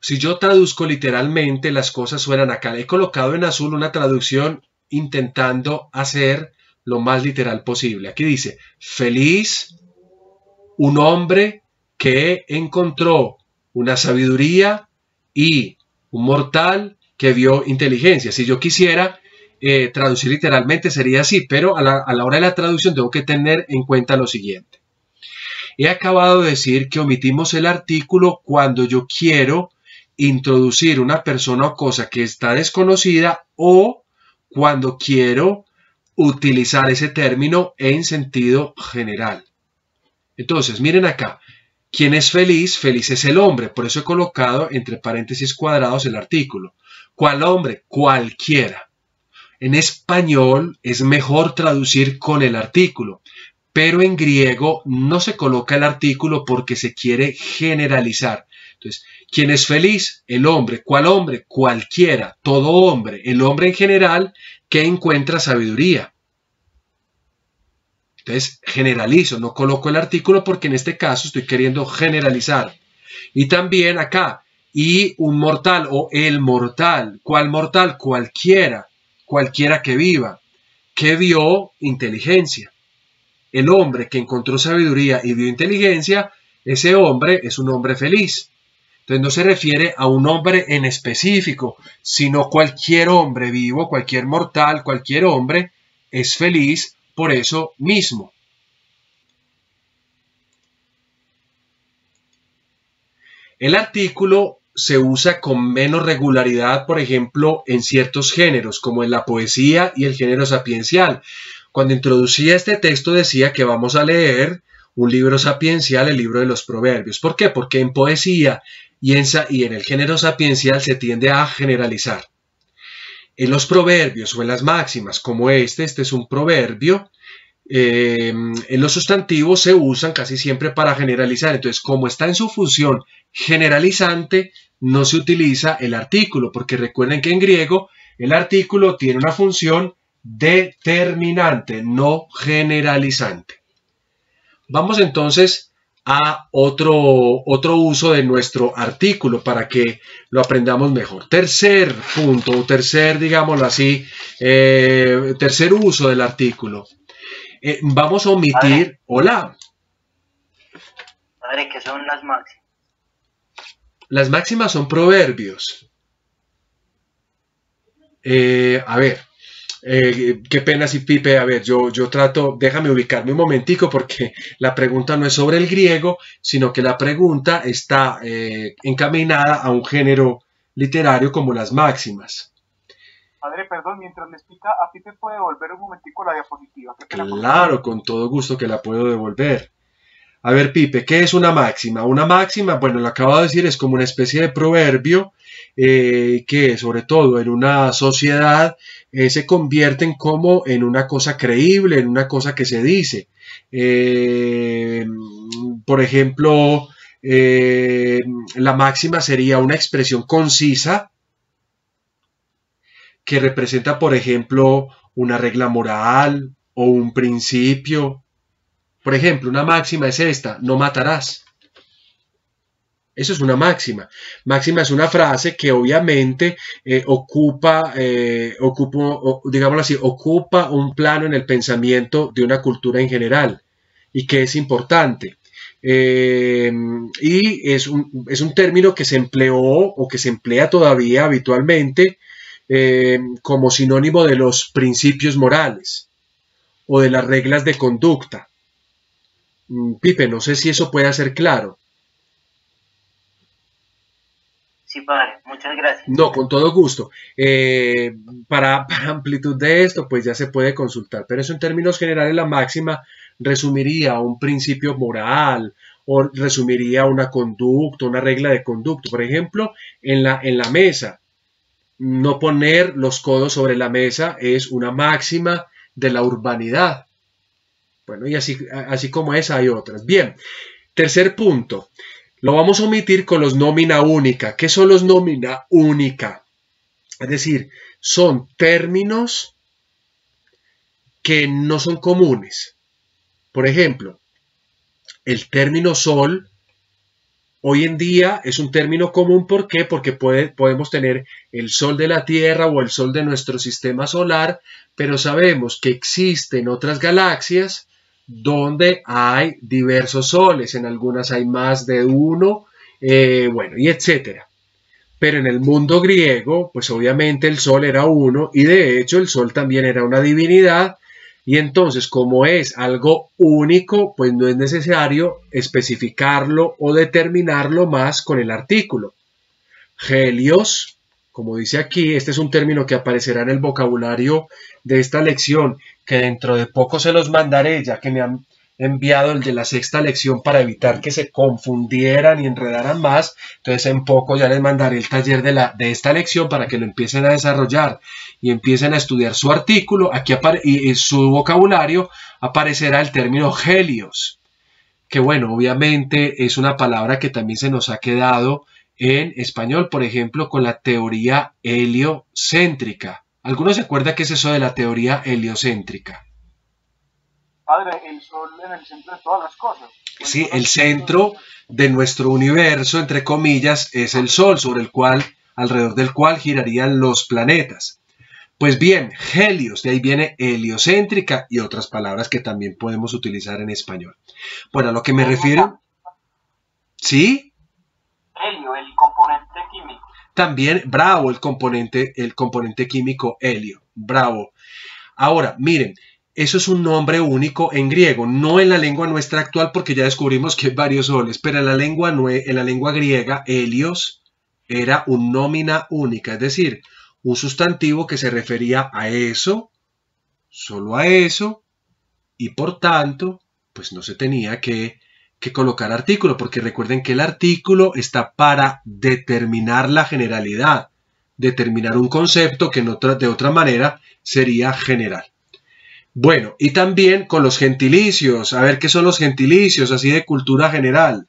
si yo traduzco literalmente, las cosas suenan acá. He colocado en azul una traducción intentando hacer lo más literal posible. Aquí dice, feliz un hombre que encontró una sabiduría y un mortal que vio inteligencia. Si yo quisiera eh, traducir literalmente sería así, pero a la, a la hora de la traducción tengo que tener en cuenta lo siguiente. He acabado de decir que omitimos el artículo cuando yo quiero introducir una persona o cosa que está desconocida o cuando quiero utilizar ese término en sentido general. Entonces, miren acá, ¿quién es feliz? Feliz es el hombre, por eso he colocado entre paréntesis cuadrados el artículo. ¿Cuál hombre? Cualquiera. En español es mejor traducir con el artículo, pero en griego no se coloca el artículo porque se quiere generalizar. Entonces, ¿quién es feliz? El hombre. ¿Cuál hombre? Cualquiera, todo hombre, el hombre en general que encuentra sabiduría. Entonces, generalizo, no coloco el artículo porque en este caso estoy queriendo generalizar. Y también acá, y un mortal o el mortal. ¿Cuál mortal? Cualquiera, cualquiera que viva, que vio inteligencia. El hombre que encontró sabiduría y vio inteligencia, ese hombre es un hombre feliz. Entonces no se refiere a un hombre en específico, sino cualquier hombre vivo, cualquier mortal, cualquier hombre es feliz por eso mismo. El artículo se usa con menos regularidad, por ejemplo, en ciertos géneros, como en la poesía y el género sapiencial. Cuando introducía este texto decía que vamos a leer un libro sapiencial, el libro de los proverbios. ¿Por qué? Porque en poesía y en, el género sapiencial se tiende a generalizar. En los proverbios o en las máximas, como este, este es un proverbio, eh, en los sustantivos se usan casi siempre para generalizar. Entonces, como está en su función generalizante, no se utiliza el artículo, porque recuerden que en griego el artículo tiene una función determinante, no generalizante. Vamos entonces a otro, otro uso de nuestro artículo para que lo aprendamos mejor. Tercer punto, tercer, digámoslo así, eh, tercer uso del artículo. Eh, vamos a omitir, hola.
Padre, ¿qué son las máximas?
Las máximas son proverbios. Eh, a ver, eh, qué pena si Pipe, a ver, yo, yo trato, déjame ubicarme un momentico porque *laughs* la pregunta no es sobre el griego, sino que la pregunta está eh, encaminada a un género literario como las máximas.
Padre, perdón, mientras me explica, a Pipe puede devolver un momentico la diapositiva.
Claro, con todo gusto que la puedo devolver. A ver, Pipe, ¿qué es una máxima? Una máxima, bueno, lo acabo de decir, es como una especie de proverbio eh, que sobre todo en una sociedad eh, se convierten como en una cosa creíble, en una cosa que se dice. Eh, por ejemplo, la máxima sería una expresión concisa que representa, por ejemplo, una regla moral o un principio por ejemplo, una máxima es esta, no matarás. Eso es una máxima. Máxima es una frase que obviamente eh, ocupa, eh, digámoslo así, ocupa un plano en el pensamiento de una cultura en general y que es importante. Eh, y es un, es un, término que se empleó o que se emplea todavía habitualmente como sinónimo de los principios morales o de las reglas de conducta. Mm, Pipe, no sé si eso puede ser claro.
Sí, padre, muchas gracias.
No, con todo gusto. Eh, para, *laughs* para amplitud de esto, pues ya se puede consultar, pero eso en términos generales la máxima resumiría un principio moral o resumiría una conducta, una regla de conducta. Por ejemplo, en la, en la mesa, no poner los codos sobre la mesa es una máxima de la urbanidad. Bueno, y así, así como esa hay otras. Bien, tercer punto. Lo vamos a omitir con los nómina única. ¿Qué son los nómina única? Es decir, son términos que no son comunes. Por ejemplo, el término sol hoy en día es un término común. ¿Por qué? Porque podemos tener el sol de la Tierra o el sol de nuestro sistema solar, pero sabemos que existen otras galaxias donde hay diversos soles. En algunas hay más de uno, eh, bueno, y etcétera. Pero en el mundo griego, pues obviamente el sol era uno y de hecho el sol también era una divinidad y entonces, como es algo único, pues no es necesario especificarlo o determinarlo más con el artículo. Helios, como dice aquí, este es un término que aparecerá en el vocabulario de esta lección, que dentro de poco se los mandaré, ya que me han enviado el de la sexta lección para evitar que se confundieran y enredaran más. Entonces en poco ya les mandaré el taller de, la, de esta lección para que lo empiecen a desarrollar y empiecen a estudiar su artículo. Aquí y en su vocabulario aparecerá el término helios, que bueno, obviamente es una palabra que también se nos ha quedado en español, por ejemplo, con la teoría heliocéntrica. ¿Algunos se acuerda qué es eso de la teoría heliocéntrica?
Padre, el sol en el centro de todas las cosas.
Sí, el centro de nuestro universo, entre comillas, es el sol, sobre el cual, alrededor del cual girarían los planetas. Pues bien, helios, de ahí viene heliocéntrica y otras palabras que también podemos utilizar en español. Bueno, a lo que me refiero. ¿Sí?
Helio, el componente químico.
También, bravo, el componente, el componente químico helio. Bravo. Ahora, miren, eso es un nombre único en griego, no en la lengua nuestra actual porque ya descubrimos que hay varios soles, pero en la lengua, en la lengua griega, helios era un nómina única, es decir, un sustantivo que se refería a eso, solo a eso, y por tanto, pues no se tenía que, que colocar artículo, porque recuerden que el artículo está para determinar la generalidad, determinar un concepto que de otra manera sería general. Bueno, y también con los gentilicios. A ver qué son los gentilicios, así de cultura general.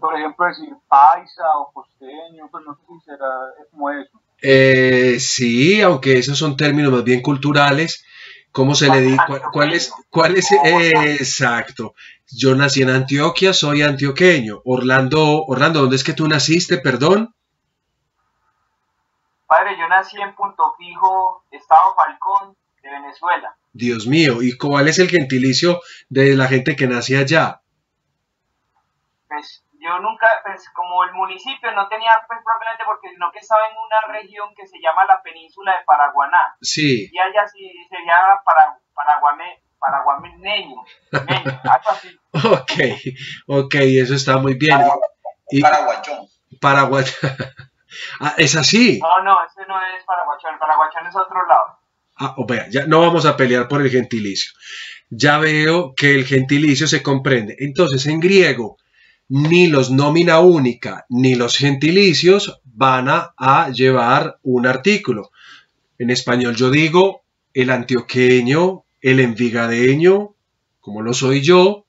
Por ejemplo, decir paisa o costeño, pues no sé si será como eso.
Eh, sí, aunque esos son términos más bien culturales. ¿Cómo se le dice? ¿Cuál, es? ¿Cuál es? exacto. Yo nací en Antioquia, soy antioqueño. Orlando, Orlando, ¿dónde es que tú naciste? Perdón.
Padre, yo nací en Punto Fijo, Estado Falcón, de Venezuela.
Dios mío, ¿y cuál es el gentilicio de la gente que nace allá?
Pues yo nunca, pues como el municipio no tenía pues propiamente porque sino que estaba en una región que se llama la península de Paraguaná.
Sí.
Y allá sí se llama para, algo así. *laughs*
ok, ok, eso está muy bien.
Paraguachón.
Paraguachón. *laughs* Ah, es así.
No, no, ese no es Paraguachón. Paraguachón es otro lado.
Ah, o vea, ya no vamos a pelear por el gentilicio. Ya veo que el gentilicio se comprende. Entonces, en griego, ni los nómina única ni los gentilicios van a, llevar un artículo. En español yo digo el antioqueño, el envigadeño, como lo soy yo,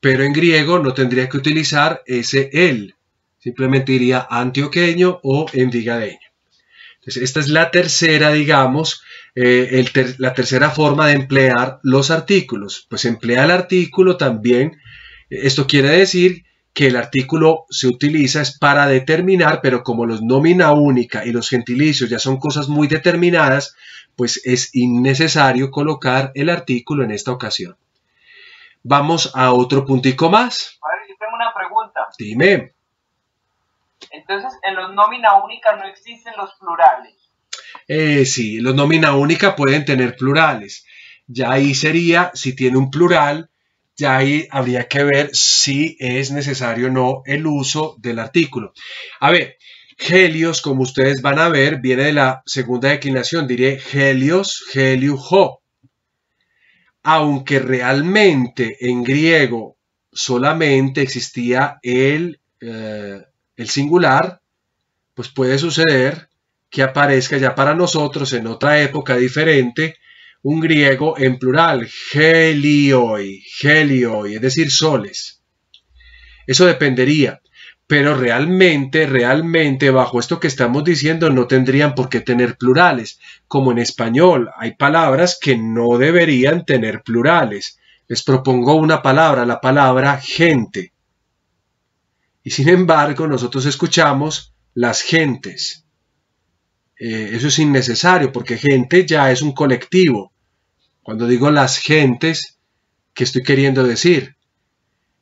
pero en griego no tendría que utilizar ese el. Simplemente diría antioqueño o envigadeño. Entonces, esta es la tercera, digamos, eh, la tercera forma de emplear los artículos. Pues emplea el artículo también. Esto quiere decir que el artículo se utiliza es para determinar, pero como los nómina única y los gentilicios ya son cosas muy determinadas, pues es innecesario colocar el artículo en esta ocasión. Vamos a otro puntico más.
A ver, yo tengo una pregunta.
Dime.
Entonces, en los nómina única no existen los plurales.
Eh, sí, los nómina única pueden tener plurales. Ya ahí sería, si tiene un plural, ya ahí habría que ver si es necesario o no el uso del artículo. A ver, Helios, como ustedes van a ver, viene de la segunda declinación, diré Helios, Heliujo. Aunque realmente en griego solamente existía el, eh, el singular, pues puede suceder que aparezca ya para nosotros en otra época diferente un griego en plural, helioi, helioi, es decir, soles. Eso dependería, pero realmente, realmente, bajo esto que estamos diciendo, no tendrían por qué tener plurales. Como en español, hay palabras que no deberían tener plurales. Les propongo una palabra, la palabra gente. Y sin embargo, nosotros escuchamos las gentes. Eh, eso es innecesario porque gente ya es un colectivo. Cuando digo las gentes, ¿qué estoy queriendo decir?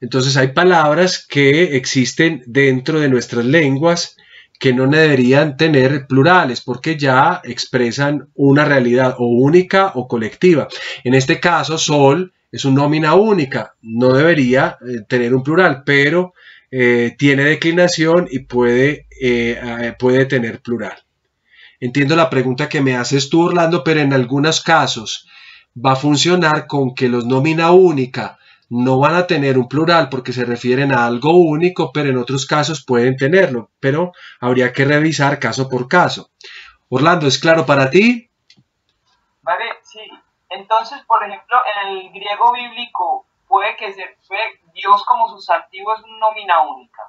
Entonces hay palabras que existen dentro de nuestras lenguas que no deberían tener plurales porque ya expresan una realidad o única o colectiva. En este caso, sol es una nómina única, no debería eh, tener un plural, pero eh, tiene declinación y puede, puede tener plural. Entiendo la pregunta que me haces tú, Orlando, pero en algunos casos va a funcionar con que los nómina única no van a tener un plural porque se refieren a algo único, pero en otros casos pueden tenerlo, pero habría que revisar caso por caso. Orlando, ¿es claro para ti?
Vale, sí. Entonces, por ejemplo, en el griego bíblico puede que se, Dios como sustantivo es una nómina única.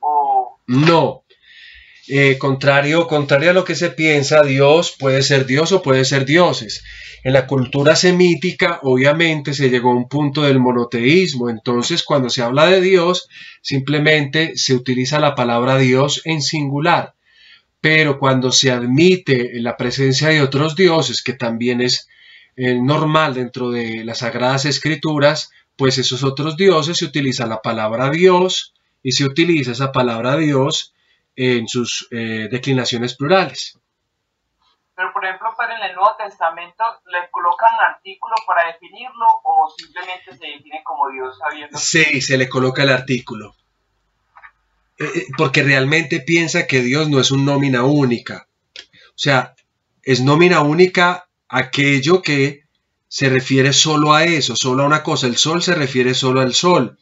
O...
No, eh, contrario, contrario a lo que se piensa, Dios puede ser Dios o puede ser dioses. En la cultura semítica, obviamente, se llegó a un punto del monoteísmo. Entonces, cuando se habla de Dios, simplemente se utiliza la palabra Dios en singular. Pero cuando se admite la presencia de otros dioses, que también es eh, normal dentro de las sagradas escrituras, pues esos otros dioses se utiliza la palabra Dios y se utiliza esa palabra Dios en sus eh, declinaciones plurales.
Pero, por ejemplo, para en el Nuevo Testamento, ¿le colocan artículo para definirlo o simplemente se define como Dios sabiendo?
Sí, se le coloca el artículo. Eh, eh, porque realmente piensa que Dios no es un nómina única. O sea, es nómina única aquello que se refiere solo a eso, solo a una cosa. El sol se refiere solo al sol.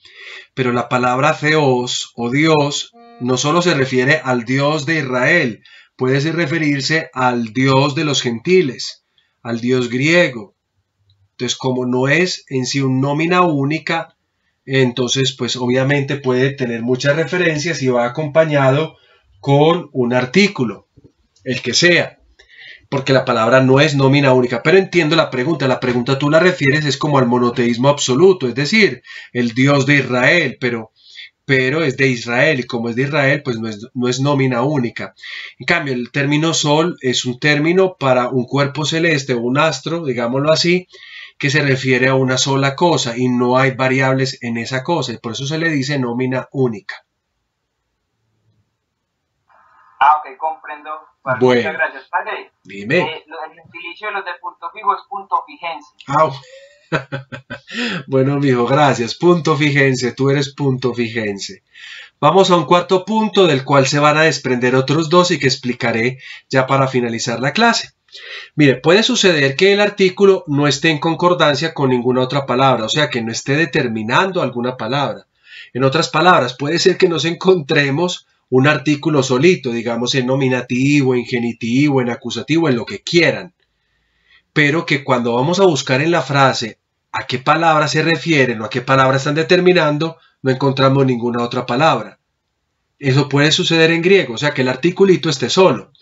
Pero la palabra Theos o Dios no solo se refiere al Dios de Israel, puede referirse al Dios de los gentiles, al Dios griego. Entonces, como no es en sí un nómina única, entonces, pues obviamente puede tener muchas referencias y va acompañado con un artículo, el que sea, porque la palabra no es nómina única. Pero entiendo la pregunta, la pregunta tú la refieres es como al monoteísmo absoluto, es decir, el Dios de Israel, pero pero es de Israel y como es de Israel, pues no es, no es, nómina única. En cambio, el término sol es un término para un cuerpo celeste o un astro, digámoslo así, que se refiere a una sola cosa y no hay variables en esa cosa y por eso se le dice nómina única.
Ah, ok, comprendo.
bueno,
muchas gracias. Padre,
dime.
Eh, el de los de punto fijo es punto fijense.
Ah, *laughs* bueno, mijo, gracias. Punto fijense, tú eres punto fijense. Vamos a un cuarto punto del cual se van a desprender otros dos y que explicaré ya para finalizar la clase. Mire, puede suceder que el artículo no esté en concordancia con ninguna otra palabra, o sea, que no esté determinando alguna palabra. En otras palabras, puede ser que nos encontremos un artículo solito, digamos en nominativo, en genitivo, en acusativo, en lo que quieran pero que cuando vamos a buscar en la frase a qué palabra se refieren o a qué palabra están determinando, no encontramos ninguna otra palabra. Eso puede suceder en griego, o sea que el articulito esté solo.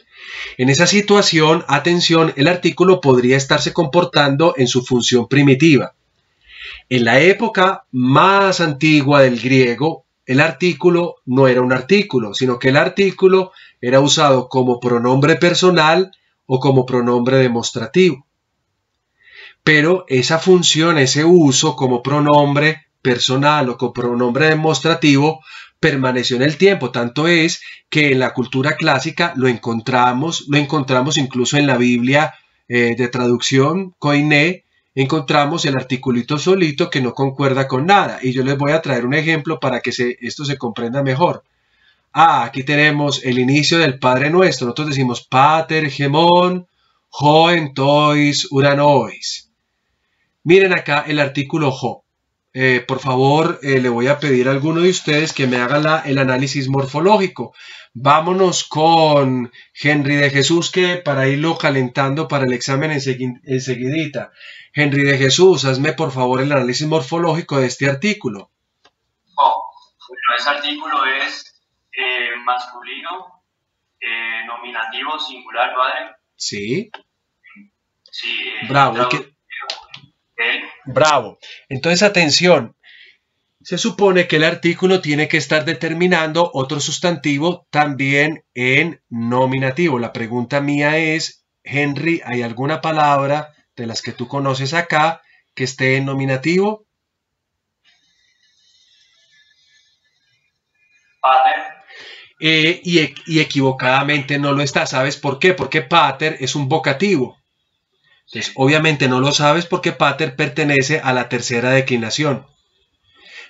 En esa situación, atención, el artículo podría estarse comportando en su función primitiva. En la época más antigua del griego, el artículo no era un artículo, sino que el artículo era usado como pronombre personal o como pronombre demostrativo pero esa función, ese uso como pronombre personal o como pronombre demostrativo permaneció en el tiempo. Tanto es que en la cultura clásica lo encontramos, lo encontramos incluso en la Biblia eh, de traducción Koiné, encontramos el articulito solito que no concuerda con nada. Y yo les voy a traer un ejemplo para que esto se comprenda mejor. Ah, aquí tenemos el inicio del Padre Nuestro. Nosotros decimos Pater, Gemón, Joen, Tois, Uranois. Miren acá el artículo Jo. Eh, por favor, eh, le voy a pedir a alguno de ustedes que me haga el análisis morfológico. Vámonos con Henry de Jesús, que para irlo calentando para el examen enseguidita. Henry de Jesús, hazme por favor el análisis morfológico de este artículo.
Oh, bueno, ese artículo es eh, masculino, nominativo, singular, ¿vale?
Sí.
Sí.
Bravo. Bravo. Entonces, atención. Se supone que el artículo tiene que estar determinando otro sustantivo también en nominativo. La pregunta mía es, Henry, ¿hay alguna palabra de las que tú conoces acá que esté en nominativo?
Pater.
Eh, y, y, equivocadamente no lo está. ¿Sabes por qué? Porque pater es un vocativo. Entonces, obviamente no lo sabes porque pater pertenece a la tercera declinación.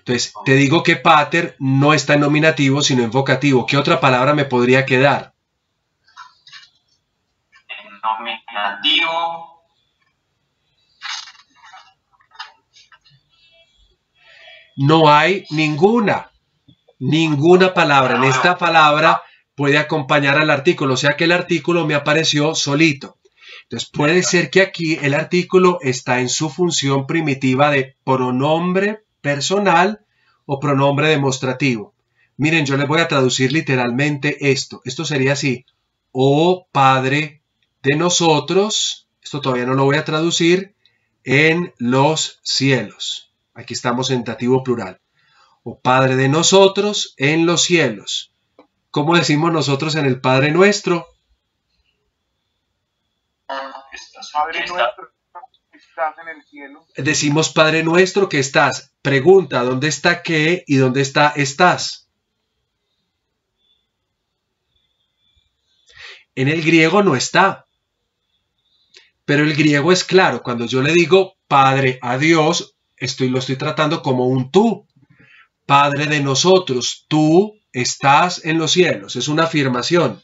Entonces, te digo que pater no está en nominativo, sino en vocativo. ¿Qué otra palabra me podría quedar?
En nominativo.
No hay ninguna, ninguna palabra. En esta palabra puede acompañar al artículo, o sea que el artículo me apareció solito. Entonces puede ser que aquí el artículo está en su función primitiva de pronombre personal o pronombre demostrativo. Miren, yo les voy a traducir literalmente esto. Esto sería así. Oh Padre de nosotros, esto todavía no lo voy a traducir, en los cielos. Aquí estamos en dativo plural. Oh Padre de nosotros en los cielos. ¿Cómo decimos nosotros en el Padre nuestro?
Padre nuestro que estás en el cielo.
Decimos Padre nuestro que estás. Pregunta, ¿dónde está qué y dónde está estás? En el griego no está. Pero el griego es claro. Cuando yo le digo Padre a Dios, estoy, lo estoy tratando como un tú. Padre de nosotros, tú estás en los cielos. Es una afirmación.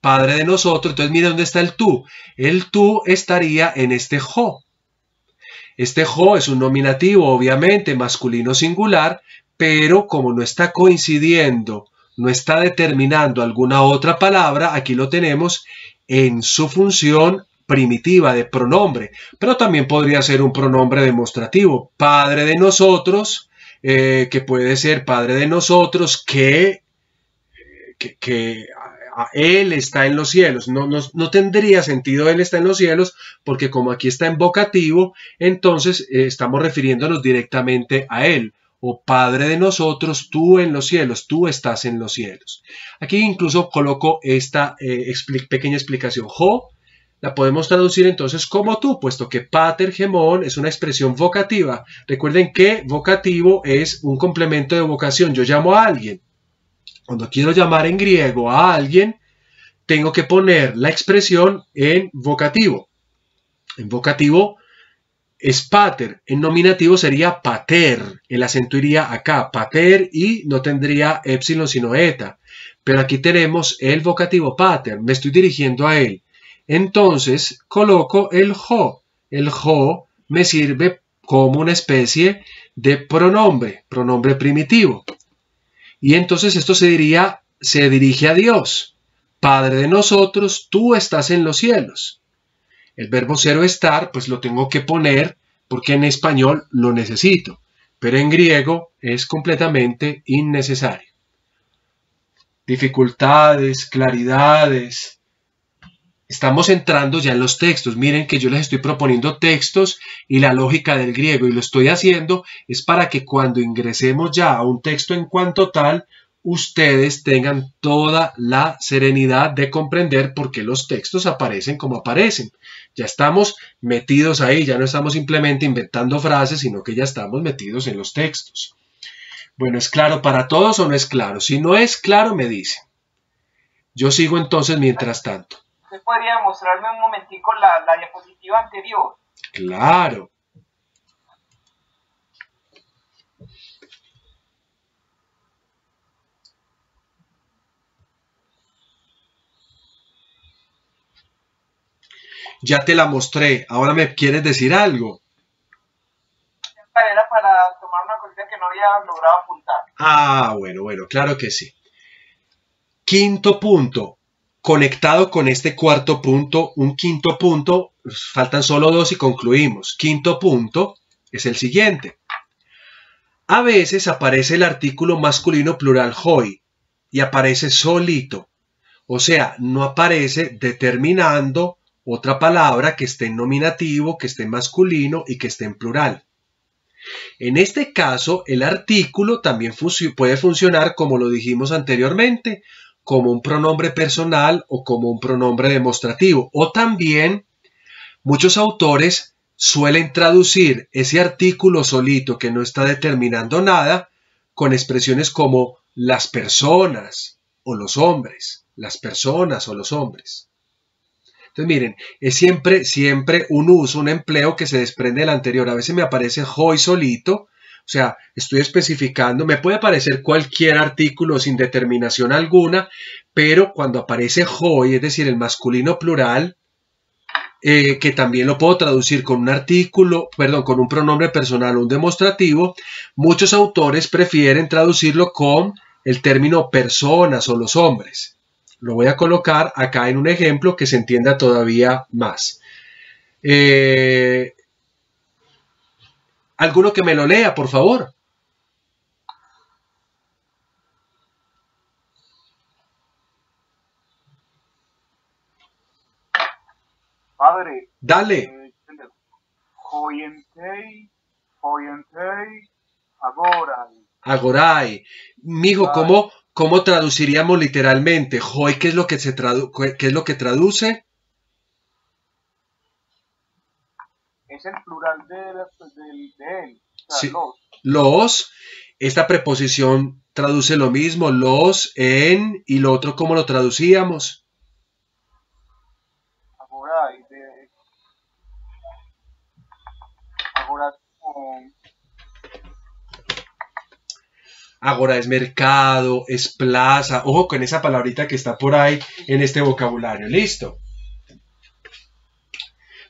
Padre de nosotros. Entonces mire dónde está el tú. El tú estaría en este jo. Este jo es un nominativo, obviamente, masculino singular, pero como no está coincidiendo, no está determinando alguna otra palabra, aquí lo tenemos en su función primitiva de pronombre, pero también podría ser un pronombre demostrativo. Padre de nosotros, eh, que puede ser Padre de nosotros, que, que, que él está en los cielos. No, tendría sentido Él está en los cielos porque como aquí está en vocativo, entonces eh, estamos refiriéndonos directamente a Él. O Padre de nosotros, tú en los cielos, tú estás en los cielos. Aquí incluso coloco esta eh, pequeña explicación. Jo la podemos traducir entonces como tú, puesto que pater gemón es una expresión vocativa. Recuerden que vocativo es un complemento de vocación. Yo llamo a alguien. Cuando quiero llamar en griego a alguien, tengo que poner la expresión en vocativo. En vocativo es pater, en nominativo sería pater, el acento iría acá, pater y no tendría epsilon sino eta. Pero aquí tenemos el vocativo pater, me estoy dirigiendo a él. Entonces coloco el jo. El jo me sirve como una especie de pronombre, pronombre primitivo. Y entonces esto se diría, se dirige a Dios. Padre de nosotros, tú estás en los cielos. El verbo ser o estar, pues lo tengo que poner porque en español lo necesito, pero en griego es completamente innecesario. Dificultades, claridades. Estamos entrando ya en los textos. Miren que yo les estoy proponiendo textos y la lógica del griego y lo estoy haciendo es para que cuando ingresemos ya a un texto en cuanto tal, ustedes tengan toda la serenidad de comprender por qué los textos aparecen como aparecen. Ya estamos metidos ahí, ya no estamos simplemente inventando frases, sino que ya estamos metidos en los textos. Bueno, ¿es claro para todos o no es claro? Si no es claro, me dicen. Yo sigo entonces mientras tanto.
¿Usted podría mostrarme un momentico la, la diapositiva anterior?
Claro. Ya te la mostré. Ahora me quieres decir algo.
Era para tomar una cosita que no había logrado apuntar.
Ah, bueno, bueno, claro que sí. Quinto punto. Conectado con este cuarto punto, un quinto punto, faltan solo dos y concluimos. Quinto punto es el siguiente. A veces aparece el artículo masculino plural hoy y aparece solito. O sea, no aparece determinando otra palabra que esté en nominativo, que esté en masculino y que esté en plural. En este caso, el artículo también puede funcionar como lo dijimos anteriormente, como un pronombre personal o como un pronombre demostrativo. O también muchos autores suelen traducir ese artículo solito que no está determinando nada con expresiones como las personas o los hombres, las personas o los hombres. Entonces, miren, es siempre, siempre un uso, un empleo que se desprende del anterior. A veces me aparece hoy solito, o sea, estoy especificando, me puede aparecer cualquier artículo sin determinación alguna, pero cuando aparece hoy, es decir, el masculino plural, eh, que también lo puedo traducir con un artículo, perdón, con un pronombre personal o un demostrativo, muchos autores prefieren traducirlo con el término personas o los hombres. Lo voy a colocar acá en un ejemplo que se entienda todavía más. Eh, ¿Alguno que me lo lea, por favor?
Padre.
Dale.
Eh, Joyentei, joyentei, agorai.
Agorai. Mijo, ¿cómo, ¿Cómo traduciríamos literalmente? Hoy, ¿qué es lo que, se qué es lo que traduce?
Es el plural de, de, él.
sí. los. los. Esta preposición traduce lo mismo, los, en, y lo otro, ¿cómo lo traducíamos?
De, ahora,
Agora es mercado, es plaza. Ojo con esa palabrita que está por ahí en este vocabulario. Listo.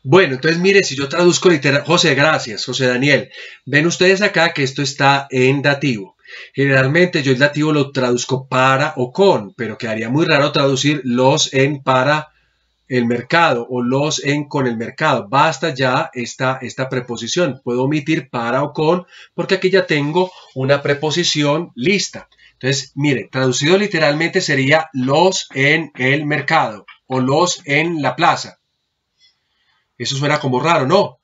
Bueno, entonces mire, si yo traduzco literal, José, gracias, José Daniel. Ven ustedes acá que esto está en dativo. Generalmente yo el dativo lo traduzco para o con, pero quedaría muy raro traducir los en para el mercado o los en con el mercado. Basta ya esta, esta preposición. Puedo omitir para o con porque aquí ya tengo una preposición lista. Entonces, mire, traducido literalmente sería los en el mercado o los en la plaza. Eso suena como raro, ¿no?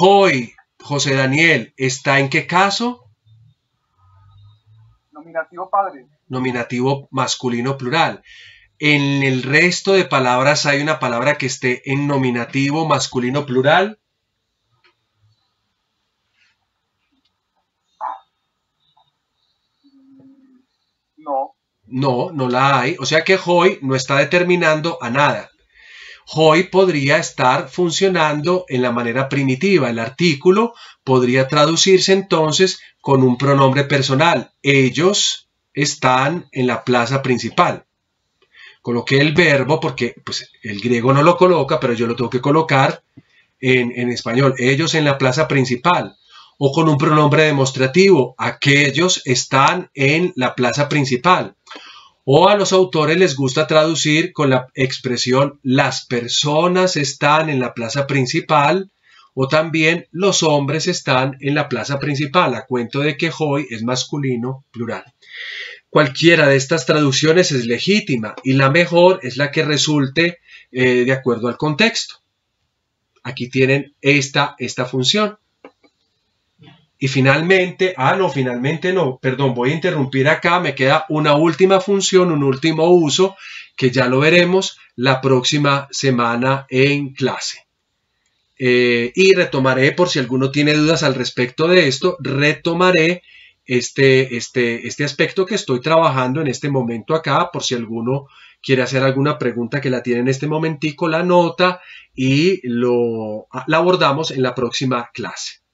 Hoy, José Daniel, ¿está en qué caso?
Nominativo padre.
Nominativo masculino plural. En el resto de palabras hay una palabra que esté en nominativo masculino plural.
No.
No, no la hay. O sea que hoy no está determinando a nada. Hoy podría estar funcionando en la manera primitiva. El artículo podría traducirse entonces con un pronombre personal. Ellos están en la plaza principal coloqué el verbo porque pues, el griego no lo coloca, pero yo lo tengo que colocar en, en español. Ellos en la plaza principal o con un pronombre demostrativo. Aquellos están en la plaza principal. O a los autores les gusta traducir con la expresión las personas están en la plaza principal o también los hombres están en la plaza principal, a cuento de que hoy es masculino plural. Cualquiera de estas traducciones es legítima y la mejor es la que resulte eh, de acuerdo al contexto. Aquí tienen esta, esta función. Y finalmente, ah, no, finalmente no, perdón, voy a interrumpir acá, me queda una última función, un último uso, que ya lo veremos la próxima semana en clase. Eh, y retomaré, por si alguno tiene dudas al respecto de esto, retomaré este, este, este aspecto que estoy trabajando en este momento acá, por si alguno quiere hacer alguna pregunta que la tiene en este momentico, la nota y lo la abordamos en la próxima clase.